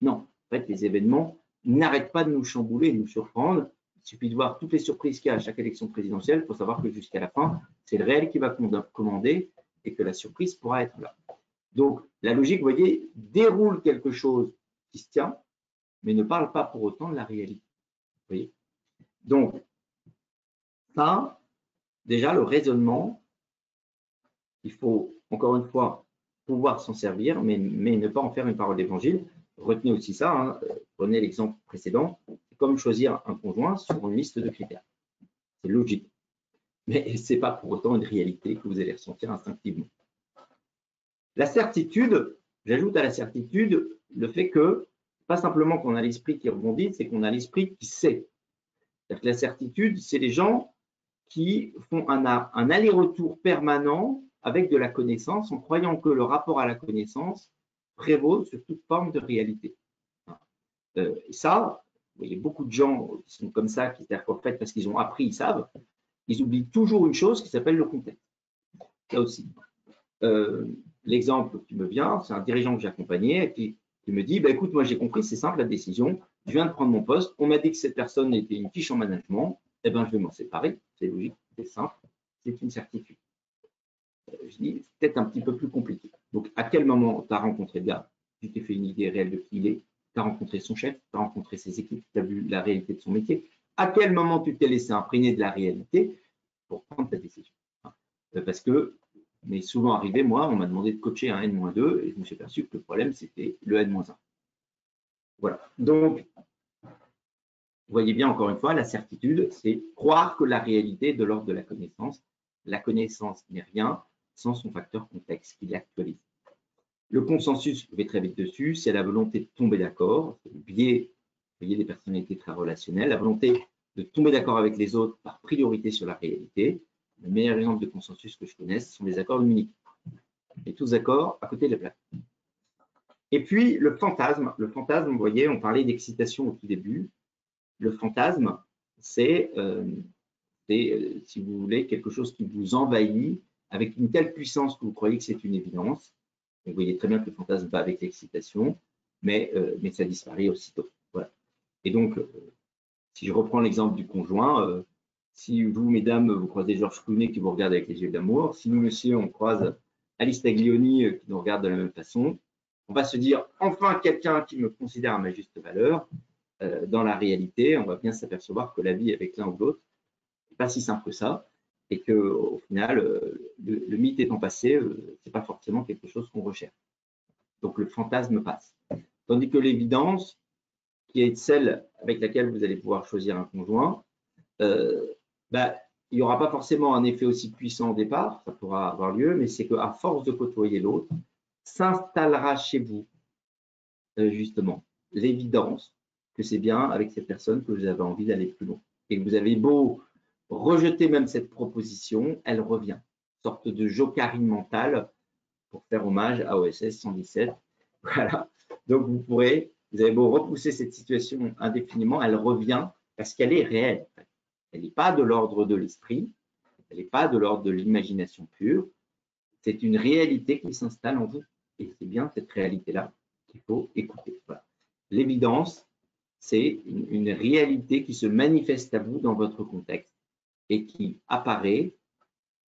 Non, en fait, les événements n'arrêtent pas de nous chambouler, de nous surprendre. Il suffit de voir toutes les surprises qu'il y a à chaque élection présidentielle pour savoir que jusqu'à la fin, c'est le réel qui va commander et que la surprise pourra être là. Donc, la logique, vous voyez, déroule quelque chose qui se tient, mais ne parle pas pour autant de la réalité. Donc, ça, déjà, le raisonnement, il faut, encore une fois, pouvoir s'en servir, mais ne pas en faire une parole d'évangile retenez aussi ça, hein, prenez l'exemple précédent, c'est comme choisir un conjoint sur une liste de critères. C'est logique. Mais <laughs> ce n'est pas pour autant une réalité que vous allez ressentir instinctivement. La certitude, j'ajoute à la certitude le fait que, pas simplement qu'on a l'esprit qui rebondit, c'est qu'on a l'esprit qui sait. La certitude, c'est les gens qui font un aller-retour permanent avec de la connaissance en croyant que le rapport à la connaissance prévaut sur toute forme de réalité. Euh, et ça, y a beaucoup de gens qui sont comme ça, qui c'est-à-dire qu'en fait, parce qu'ils ont appris, ils savent, ils oublient toujours une chose qui s'appelle le contexte. Là aussi. Euh, l'exemple qui me vient, c'est un dirigeant que j'ai accompagné qui, me dit bah, écoute, moi j'ai compris, c'est simple la décision, je viens de prendre mon poste, on m'a dit que cette personne était une fiche en management, eh ben, je vais m'en séparer, c'est logique, c'est simple, c'est une certitude. Euh, je dis, c'est peut-être un petit peu plus compliqué. Donc, à quel moment tu as rencontré le gars Tu t'es fait une idée réelle de qui il est, tu as rencontré son chef, tu as rencontré ses équipes, tu as vu la réalité de son métier? À quel moment tu t'es laissé imprégner de la réalité pour prendre ta décision? Euh, Parce que mais souvent arrivé, moi, on m'a demandé de coacher un N-2 et je me suis aperçu que le problème, c'était le N-1. Voilà. Donc, vous voyez bien, encore une fois, la certitude, c'est croire que la réalité est de l'ordre de la connaissance. La connaissance n'est rien sans son facteur contexte qui l'actualise. Le consensus, je vais très vite dessus, c'est la volonté de tomber d'accord, le biais, voyez, des personnalités très relationnelles, la volonté de tomber d'accord avec les autres par priorité sur la réalité, le meilleur exemple de consensus que je connaisse sont les accords de Munich. Et tous accords à côté de la plaque. Et puis, le fantasme. Le fantasme, vous voyez, on parlait d'excitation au tout début. Le fantasme, c'est, euh, euh, si vous voulez, quelque chose qui vous envahit avec une telle puissance que vous croyez que c'est une évidence. vous voyez très bien que le fantasme va avec l'excitation, mais, euh, mais ça disparaît aussitôt. Voilà. Et donc, si je reprends l'exemple du conjoint, si vous, mesdames, vous croisez Georges Clooney qui vous regarde avec les yeux d'amour, si nous, monsieur, on croise Alice Taglioni euh, qui nous regarde de la même façon, on va se dire enfin quelqu'un qui me considère à ma juste valeur. Euh, dans la réalité, on va bien s'apercevoir que la vie avec l'un ou l'autre n'est pas si simple que ça et que au final, euh, le, mythe étant passé, ce n'est pas forcément quelque chose qu'on recherche. Donc le fantasme passe. Tandis que l'évidence, qui est celle avec laquelle vous allez pouvoir choisir un conjoint, bah, il n'y aura pas forcément un effet aussi puissant au départ, ça pourra avoir lieu, mais c'est qu'à force de côtoyer l'autre, s'installera chez vous euh, justement l'évidence que c'est bien avec cette personne que vous avez envie d'aller plus loin. Et que vous avez beau rejeter même cette proposition, elle revient. sorte de jocarine mentale pour faire hommage à OSS 117. <laughs> Voilà. Donc vous pourrez, vous avez beau repousser cette situation indéfiniment, elle revient parce qu'elle est réelle. Elle n'est pas de l'ordre de l'esprit, elle n'est pas de l'ordre de l'imagination pure. C'est une réalité qui s'installe en vous. Et c'est bien cette réalité-là qu'il faut écouter. L'évidence, c'est une, réalité qui se manifeste à vous dans votre contexte et qui apparaît,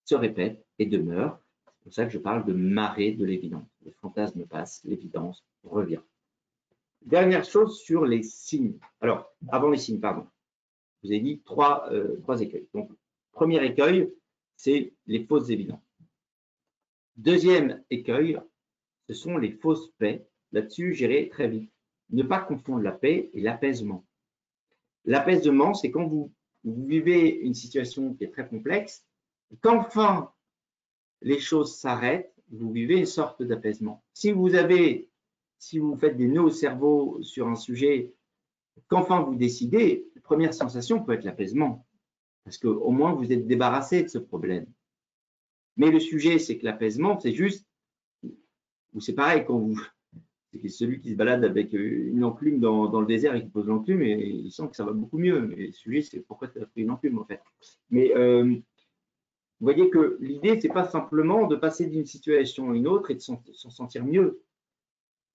se répète et demeure. C'est pour ça que je parle de marée de l'évidence. Le fantasme passe, l'évidence revient. Dernière chose sur les signes. Alors, avant les signes, pardon vous ai dit trois, euh, trois écueils. Donc, premier écueil, c'est les fausses évidences. Deuxième écueil, ce sont les fausses paix. Là-dessus, j'irai très vite. Ne pas confondre la paix et l'apaisement. L'apaisement, c'est quand vous, vivez une situation qui est très complexe, qu'enfin les choses s'arrêtent, vous vivez une sorte d'apaisement. Si vous avez, si vous faites des nœuds au cerveau sur un sujet qu'enfin vous décidez, la première sensation peut être l'apaisement, parce qu'au moins vous êtes débarrassé de ce problème. Mais le sujet, c'est que l'apaisement, c'est juste, ou c'est pareil quand vous, c'est celui qui se balade avec une enclume dans, le désert et qui pose l'enclume et il sent que ça va beaucoup mieux. Mais le sujet, c'est pourquoi tu as pris une enclume en fait. Mais euh, vous voyez que l'idée, c'est pas simplement de passer d'une situation à une autre et de s'en sentir mieux.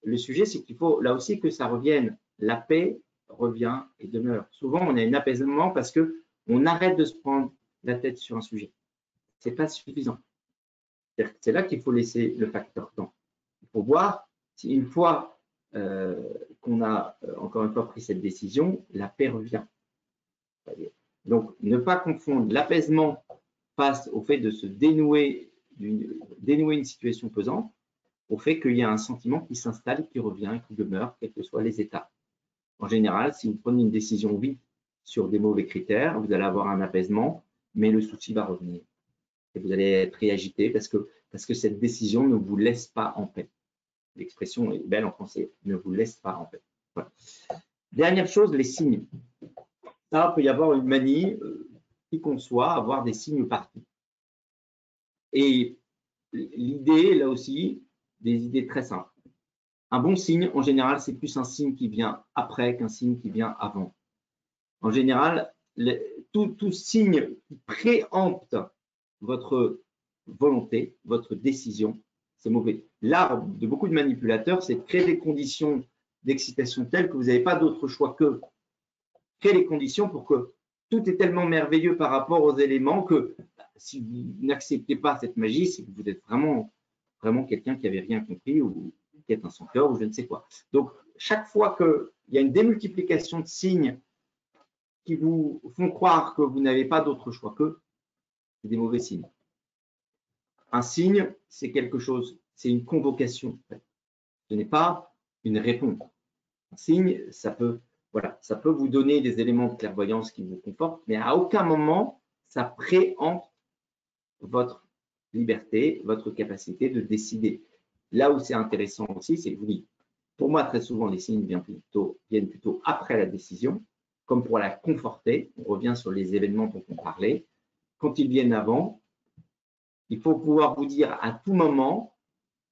Le sujet, c'est qu'il faut là aussi que ça revienne. La paix, revient et demeure. Souvent, on a un apaisement parce que on arrête de se prendre la tête sur un sujet. C'est pas suffisant. C'est là qu'il faut laisser le facteur temps. Il faut voir si une fois euh, qu'on a euh, encore une fois pris cette décision, la paix revient. Donc, ne pas confondre l'apaisement face au fait de se dénouer, une situation pesante, au fait qu'il y a un sentiment qui s'installe, qui revient, qui demeure, quels que soient les états. En général, si vous prenez une décision vite sur des mauvais critères, vous allez avoir un apaisement, mais le souci va revenir. Et vous allez être réagité parce que, parce que cette décision ne vous laisse pas en paix. L'expression est belle en français, ne vous laisse pas en paix. Dernière chose, les signes. Ça, peut y avoir une manie, euh, qui qu'on soit, avoir des signes partout. Et l'idée, là aussi, des idées très simples. Un bon signe, en général, c'est plus un signe qui vient après qu'un signe qui vient avant. En général, tout, tout signe qui préempte votre volonté, votre décision, c'est mauvais. L'art de beaucoup de manipulateurs, c'est de créer des conditions d'excitation telles que vous n'avez pas d'autre choix que créer les conditions pour que tout est tellement merveilleux par rapport aux éléments que si vous n'acceptez pas cette magie, c'est que vous êtes vraiment, vraiment quelqu'un qui n'avait rien compris ou qui est un sans cœur ou je ne sais quoi. Donc, chaque fois qu'il y a une démultiplication de signes qui vous font croire que vous n'avez pas d'autre choix que, c'est des mauvais signes. Un signe, c'est quelque chose, c'est une convocation. Ce n'est pas une réponse. Un signe, ça peut, voilà, ça peut vous donner des éléments de clairvoyance qui vous confortent, mais à aucun moment, ça préempte votre liberté, votre capacité de décider. Là où c'est intéressant aussi, c'est que vous pour moi, très souvent, les signes viennent plutôt, viennent plutôt après la décision, comme pour la conforter. On revient sur les événements dont on parlait. Quand ils viennent avant, il faut pouvoir vous dire à tout moment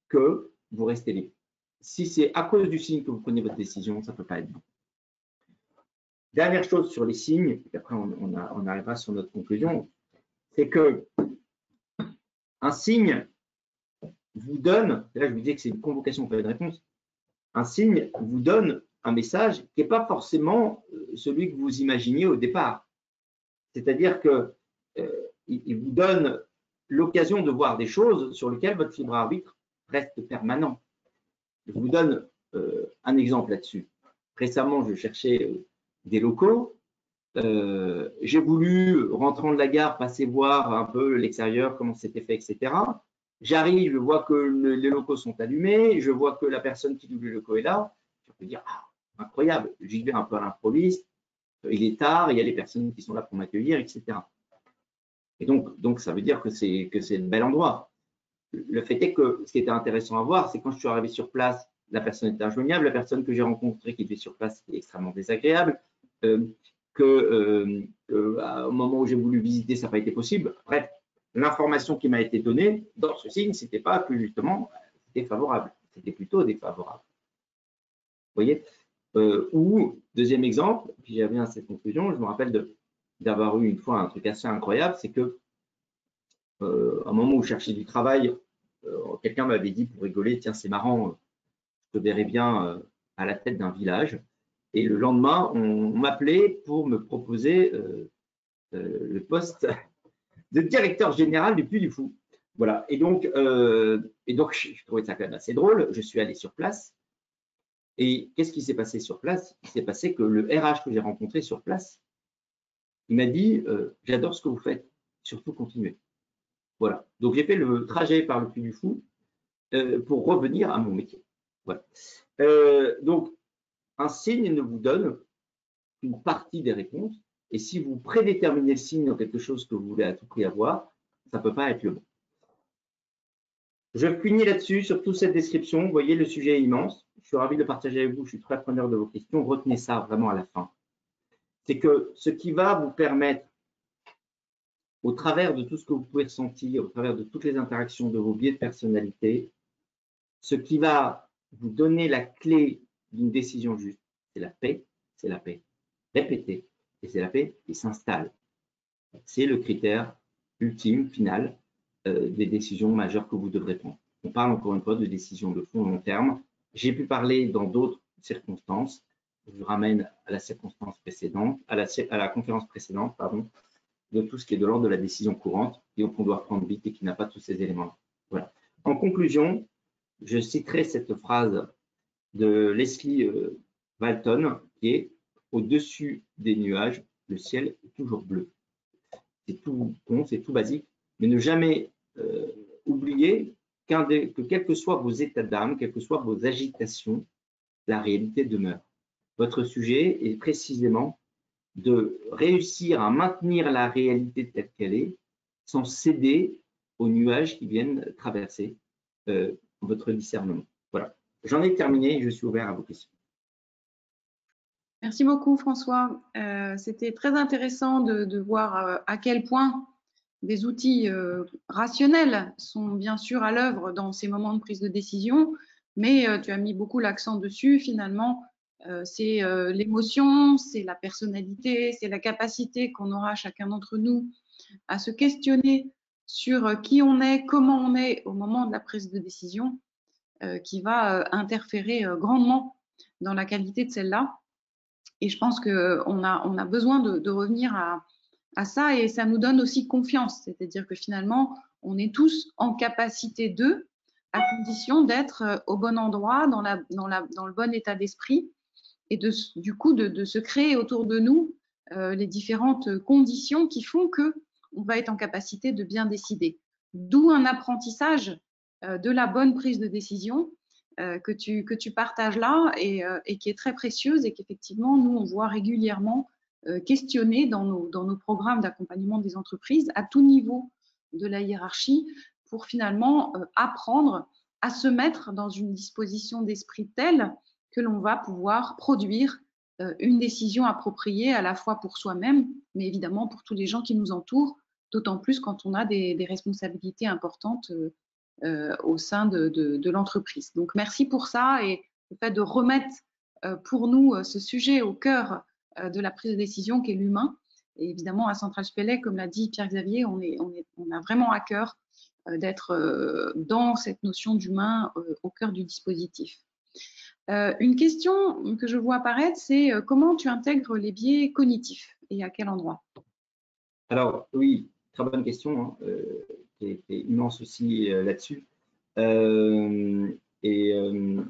que vous restez libre. Si c'est à cause du signe que vous prenez votre décision, ça ne peut pas être bon. Dernière chose sur les signes, et après on, arrivera sur notre conclusion, c'est que un signe vous donne, là je vous dis que c'est une convocation, pas une réponse, un signe vous donne un message qui n'est pas forcément euh, celui que vous imaginiez au départ. C'est-à-dire que euh, il vous donne l'occasion de voir des choses sur lesquelles votre libre arbitre reste permanent. Je vous donne euh, un exemple là-dessus. Récemment, je cherchais euh, des locaux. Euh, j'ai voulu, rentrant de la gare, passer voir un peu l'extérieur, comment c'était fait, etc. J'arrive, je vois que les locaux sont allumés, je vois que la personne qui loue le locaux est là. Je peux dire, ah, incroyable, j'y vais un peu à l'improviste, il est tard, il y a les personnes qui sont là pour m'accueillir, etc. Et donc, donc ça veut dire que c'est que un bel endroit. Le fait est que ce qui était intéressant à voir, c'est quand je suis arrivé sur place, la personne était injoignable, la personne que j'ai rencontrée qui était sur place était extrêmement désagréable, euh, que euh, au moment où j'ai voulu visiter, ça n'a pas été possible. Bref, l'information qui m'a été donnée dans ce signe, c'était pas que justement c'était favorable, c'était plutôt défavorable. Vous voyez? Euh, Ou deuxième exemple, puis j'avais à cette conclusion, je me rappelle de d'avoir eu une fois un truc assez incroyable, c'est que euh, à un moment où je cherchais du travail, euh, quelqu'un m'avait dit pour rigoler, tiens, c'est marrant, je te verrais bien euh, à la tête d'un village. Et le lendemain, on, m'appelait pour me proposer le poste <laughs> de directeur général du Puy du Fou. Voilà. Et donc, et donc, je trouvais ça quand même assez drôle. Je suis allé sur place. Et qu'est-ce qui s'est passé sur place? Il s'est passé que le RH que j'ai rencontré sur place il m'a dit euh, J'adore ce que vous faites, surtout continuez. Voilà. Donc, j'ai fait le trajet par le Puy du Fou euh, pour revenir à mon métier. Voilà. Euh, donc, un signe ne vous donne une partie des réponses. Et si vous prédéterminez le signe dans quelque chose que vous voulez à tout prix avoir, ça ne peut pas être le bon. Je finis là-dessus sur toute cette description. Vous voyez, le sujet est immense. Je suis ravi de partager avec vous. Je suis très preneur de vos questions. Retenez ça vraiment à la fin c'est que ce qui va vous permettre, au travers de tout ce que vous pouvez ressentir, au travers de toutes les interactions de vos biais de personnalité, ce qui va vous donner la clé d'une décision juste, c'est la paix, c'est la paix. Répétez, et c'est la paix qui s'installe. C'est le critère ultime, final, euh, des décisions majeures que vous devrez prendre. On parle encore une fois de décisions de fond long terme. J'ai pu parler dans d'autres circonstances je vous ramène à la circonstance précédente, à la, conférence précédente, pardon, de tout ce qui est de l'ordre de la décision courante et qu'on doit prendre vite et qui n'a pas tous ces éléments. Voilà. En conclusion, je citerai cette phrase de Leslie euh, Walton qui est au-dessus des nuages, le ciel est toujours bleu. C'est tout con, c'est tout basique, mais ne jamais euh, oublier que quels que soient vos états d'âme, quelles que soient vos agitations, la réalité demeure. Votre sujet est précisément de réussir à maintenir la réalité telle qu'elle est sans céder aux nuages qui viennent traverser euh, votre discernement. Voilà, j'en ai terminé, je suis ouvert à vos questions. Merci beaucoup François. Euh, c'était très intéressant de, voir euh, à quel point des outils rationnels sont bien sûr à l'œuvre dans ces moments de prise de décision, mais tu as mis beaucoup l'accent dessus finalement c'est l'émotion, c'est la personnalité, c'est la capacité qu'on aura chacun d'entre nous à se questionner sur qui on est, comment on est au moment de la prise de décision, qui va interférer grandement dans la qualité de celle-là. Et je pense qu'on a, besoin de, revenir à, ça et ça nous donne aussi confiance. C'est-à-dire que finalement, on est tous en capacité d'eux, à condition d'être euh, au bon endroit, dans le bon état d'esprit et de, du coup de, de, se créer autour de nous euh, les différentes conditions qui font que on va être en capacité de bien décider. D'où un apprentissage euh, de la bonne prise de décision euh, que, tu, que tu partages là et, euh, et qui est très précieuse et qu'effectivement, nous, on voit régulièrement euh, questionner dans nos, dans nos programmes d'accompagnement des entreprises à tout niveau de la hiérarchie pour finalement apprendre à se mettre dans une disposition d'esprit telle que l'on va pouvoir produire une décision appropriée à la fois pour soi-même, mais évidemment pour tous les gens qui nous entourent, d'autant plus quand on a des, responsabilités importantes euh, au sein de, l'entreprise. Donc merci pour ça et le fait de remettre euh, pour nous euh, ce sujet au cœur de la prise de décision qui est l'humain. Et évidemment, à Central Spellet, comme l'a dit Pierre-Xavier, on a vraiment à cœur d'être dans cette notion d'humain au cœur du dispositif. Une question que je vois apparaître, c'est comment tu intègres les biais cognitifs et à quel endroit? Alors oui, très bonne question. Hein qui est, immense aussi euh, là-dessus. Euh, et euh,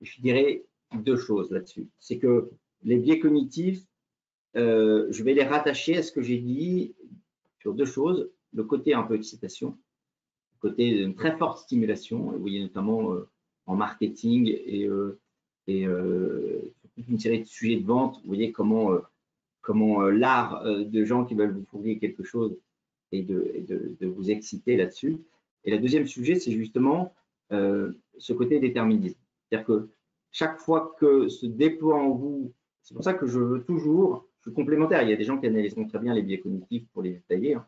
je dirais deux choses là-dessus. C'est que les biais cognitifs, je vais les rattacher à ce que j'ai dit sur deux choses. Le côté un peu excitation, le côté d'une très forte stimulation. Vous voyez notamment en marketing et, et toute une série de sujets de vente. Vous voyez comment, comment l'art de gens qui veulent vous fournir quelque chose et de, vous exciter là-dessus. Et le deuxième sujet, c'est justement euh, ce côté déterminisme. C'est-à-dire que chaque fois que se déploie en vous, c'est pour ça que je veux toujours, je suis complémentaire, il y a des gens qui analysent très bien les biais cognitifs pour les détailler, hein.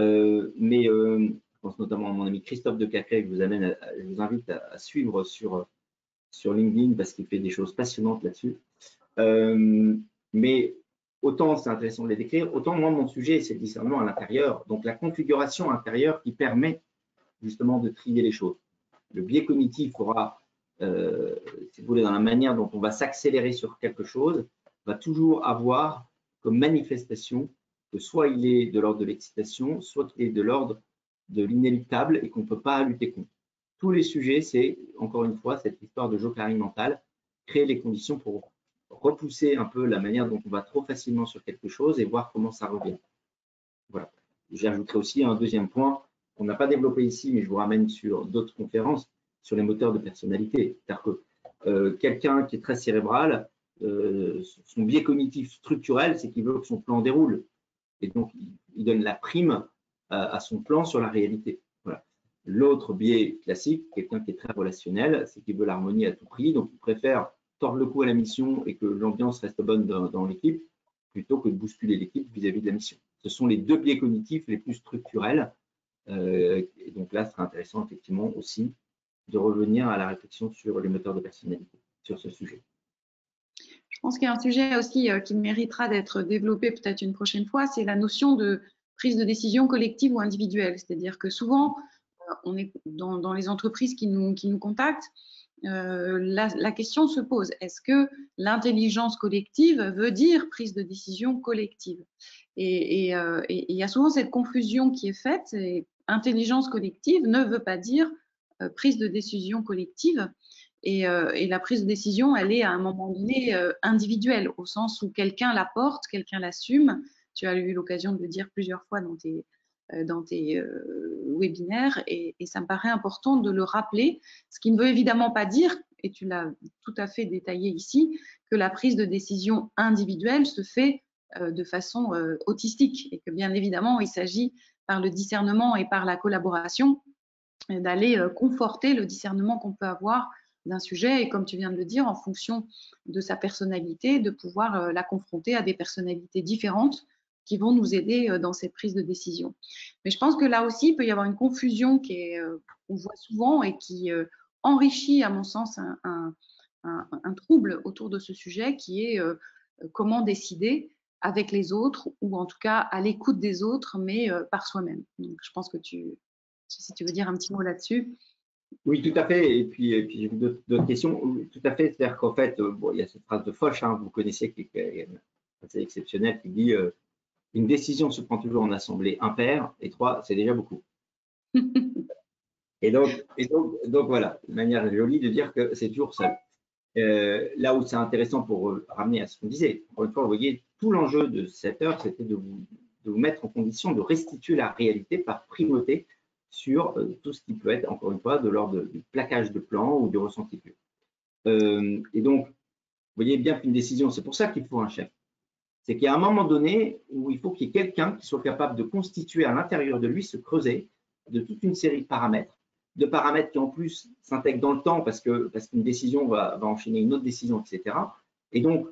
euh, mais euh, pense notamment à mon ami Christophe de Cacré, que je vous, amène je vous invite à, suivre sur, sur LinkedIn parce qu'il fait des choses passionnantes là-dessus. mais autant c'est intéressant de les décrire, autant moi, mon sujet, c'est le discernement à l'intérieur, donc la configuration intérieure qui permet justement de trier les choses. Le biais cognitif aura, euh, si vous voulez, dans la manière dont on va s'accélérer sur quelque chose, va toujours avoir comme manifestation que soit il est de l'ordre de l'excitation, soit qu'il est de l'ordre de l'inéluctable et qu'on ne peut pas lutter contre. Tous les sujets, c'est encore une fois cette histoire de joclarine mentale, créer les conditions pour repousser un peu la manière dont on va trop facilement sur quelque chose et voir comment ça revient. Voilà. J'ajouterai aussi un deuxième point qu'on n'a pas développé ici, mais je vous ramène sur d'autres conférences sur les moteurs de personnalité. C'est-à-dire que euh, quelqu'un qui est très cérébral, euh, son biais cognitif structurel, c'est qu'il veut que son plan déroule. Et donc, il, donne la prime à, son plan sur la réalité. L'autre biais classique, quelqu'un qui est très relationnel, c'est qu'il veut l'harmonie à tout prix, donc il préfère tordre le coup à la mission et que l'ambiance reste bonne dans, l'équipe, plutôt que de bousculer l'équipe vis-à-vis de la mission. Ce sont les deux biais cognitifs les plus structurels. Euh, et donc là, ce sera intéressant effectivement aussi de revenir à la réflexion sur les moteurs de personnalité, sur ce sujet. Je pense qu'il y a un sujet aussi euh, qui méritera d'être développé peut-être une prochaine fois, c'est la notion de prise de décision collective ou individuelle. C'est-à-dire que souvent, euh, on est dans, les entreprises qui nous, qui nous contactent, euh, la, question se pose, est-ce que l'intelligence collective veut dire prise de décision collective? Et euh, il y a souvent cette confusion qui est faite. Et intelligence collective ne veut pas dire prise de décision collective. Et, et, la prise de décision, elle est à un moment donné individuelle, au sens où quelqu'un la porte, quelqu'un l'assume. Tu as eu l'occasion de le dire plusieurs fois dans tes, euh, dans tes euh, webinaires et, ça me paraît important de le rappeler, ce qui ne veut évidemment pas dire, et tu l'as tout à fait détaillé ici, que la prise de décision individuelle se fait euh, de façon autistique et que bien évidemment il s'agit par le discernement et par la collaboration d'aller conforter le discernement qu'on peut avoir d'un sujet et comme tu viens de le dire, en fonction de sa personnalité, de pouvoir la confronter à des personnalités différentes qui vont nous aider euh, dans cette prise de décision. Mais je pense que là aussi, il peut y avoir une confusion qu'on euh, voit souvent et qui euh, enrichit, à mon sens, un, un, trouble autour de ce sujet qui est comment décider avec les autres ou en tout cas à l'écoute des autres, mais par soi-même. Donc, je pense que tu, si tu veux dire un petit mot là-dessus. Oui, tout à fait. Et puis, et puis d'autres questions. Tout à fait. C'est-à-dire qu'en fait, bon, il y a cette phrase de Foch, hein, vous connaissez, qui est assez exceptionnelle, qui dit une décision se prend toujours en assemblée impair, et trois, c'est déjà beaucoup. <laughs> et, donc, et donc, donc, voilà, une manière jolie de dire que c'est toujours seul. Euh, là où c'est intéressant pour euh, ramener à ce qu'on disait, encore une fois, vous voyez, tout l'enjeu de cette heure, c'était de vous, de vous, mettre en condition de restituer la réalité par primauté sur euh, tout ce qui peut être, encore une fois, de l'ordre du plaquage de plan ou du ressenti pur. et donc, vous voyez bien qu'une décision, c'est pour ça qu'il faut un chef c'est qu'il y a un moment donné où il faut qu'il y ait quelqu'un qui soit capable de constituer à l'intérieur de lui, se creuser de toute une série de paramètres, de paramètres qui en plus s'intègrent dans le temps parce qu'une décision va, enchaîner une autre décision, etc. Et donc,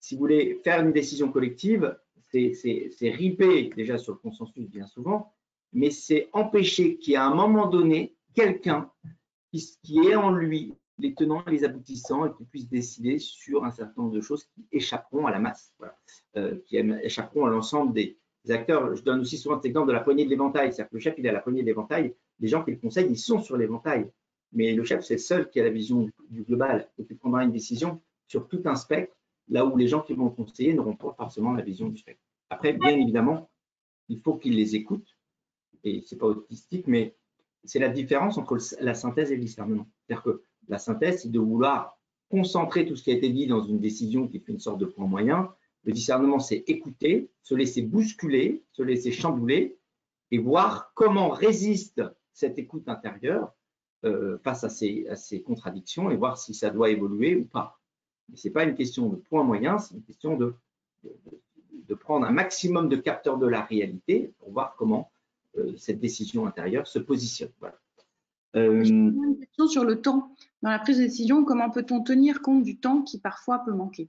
si vous voulez faire une décision collective, c'est riper déjà sur le consensus bien souvent, mais c'est empêcher qu'il y ait à un moment donné quelqu'un qui, qui est en lui les tenants et les aboutissants et qu'ils puissent décider sur un certain nombre de choses qui échapperont à la masse, euh, qui échapperont à l'ensemble des, acteurs. Je donne aussi souvent cet exemple de la poignée de l'éventail, c'est-à-dire que le chef, il à la poignée de l'éventail, les gens qui le conseillent, ils sont sur l'éventail, mais le chef, c'est le seul qui a la vision du, global et qui prendra une décision sur tout un spectre, là où les gens qui vont le conseiller n'auront pas forcément la vision du spectre. Après, bien évidemment, il faut qu'il les écoute, et c'est pas autistique, mais c'est la différence entre la synthèse et le discernement. C'est-à-dire que la synthèse, c'est de vouloir concentrer tout ce qui a été dit dans une décision qui fait une sorte de point moyen. Le discernement, c'est écouter, se laisser bousculer, se laisser chambouler et voir comment résiste cette écoute intérieure euh, face à ces, contradictions et voir si ça doit évoluer ou pas. Ce n'est pas une question de point moyen, c'est une question de, prendre un maximum de capteurs de la réalité pour voir comment euh, cette décision intérieure se positionne. Voilà. Euh, une question sur le temps. Dans la prise de décision, comment peut-on tenir compte du temps qui parfois peut manquer?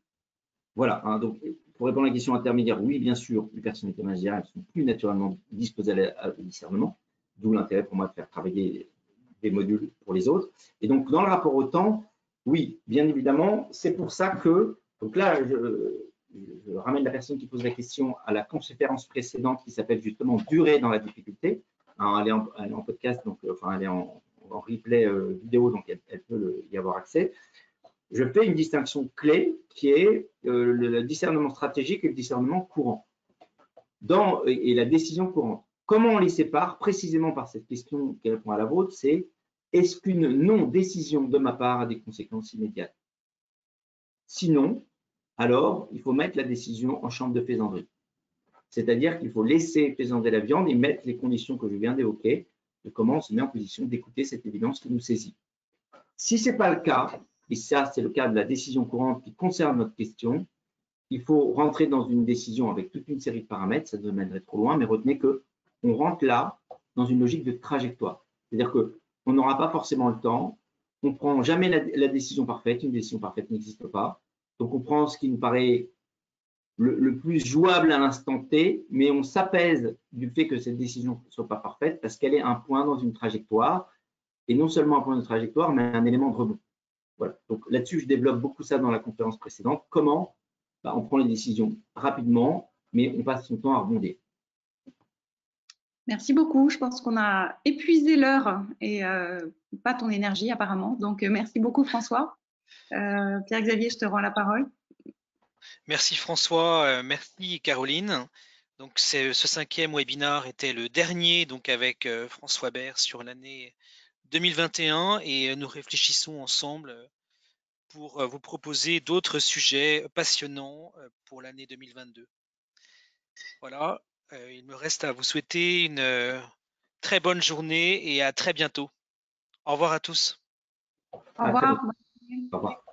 Voilà, hein, donc pour répondre à la question intermédiaire, oui, bien sûr, les personnalités managériales sont plus naturellement disposées au discernement, d'où l'intérêt pour moi de faire travailler des modules pour les autres. Et donc, dans le rapport au temps, oui, bien évidemment, c'est pour ça que, donc là, je, ramène la personne qui pose la question à la conférence précédente qui s'appelle justement Durer dans la difficulté. Hein, elle, est en, podcast, donc, euh, enfin, elle est en, en replay euh, vidéo, donc elle, peut y avoir accès. Je fais une distinction clé qui est euh, le discernement stratégique et le discernement courant. Dans, et la décision courante. Comment on les sépare Précisément par cette question qui répond à la vôtre, c'est est-ce qu'une non-décision de ma part a des conséquences immédiates? Sinon, alors, il faut mettre la décision en chambre de faisanderie. C'est-à-dire qu'il faut laisser faisander la viande et mettre les conditions que je viens d'évoquer comment on se met en position d'écouter cette évidence qui nous saisit. Si ce n'est pas le cas, et ça c'est le cas de la décision courante qui concerne notre question, il faut rentrer dans une décision avec toute une série de paramètres, ça ne mènerait trop loin, mais retenez que on rentre là dans une logique de trajectoire. C'est-à-dire qu'on n'aura pas forcément le temps, on ne prend jamais la décision parfaite, une décision parfaite n'existe pas. Donc on prend ce qui nous paraît le, plus jouable à l'instant T, mais on s'apaise du fait que cette décision ne soit pas parfaite parce qu'elle est un point dans une trajectoire, et non seulement un point de trajectoire, mais un élément de rebond. Voilà. Donc là-dessus, je développe beaucoup ça dans la conférence précédente. Comment? Bah, on prend les décisions rapidement, mais on passe son temps à rebondir. Merci beaucoup. Je pense qu'on a épuisé l'heure et euh, pas ton énergie apparemment. Donc euh, merci beaucoup François. Euh, Pierre-Xavier, je te rends la parole. Merci François, euh, merci Caroline. Donc ce cinquième webinar était le dernier donc avec euh, François Bert sur l'année 2021 et euh, nous réfléchissons ensemble pour vous proposer d'autres sujets passionnants pour l'année 2022. Voilà, il me reste à vous souhaiter une très bonne journée et à très bientôt. Au revoir à tous. Au revoir. Au revoir.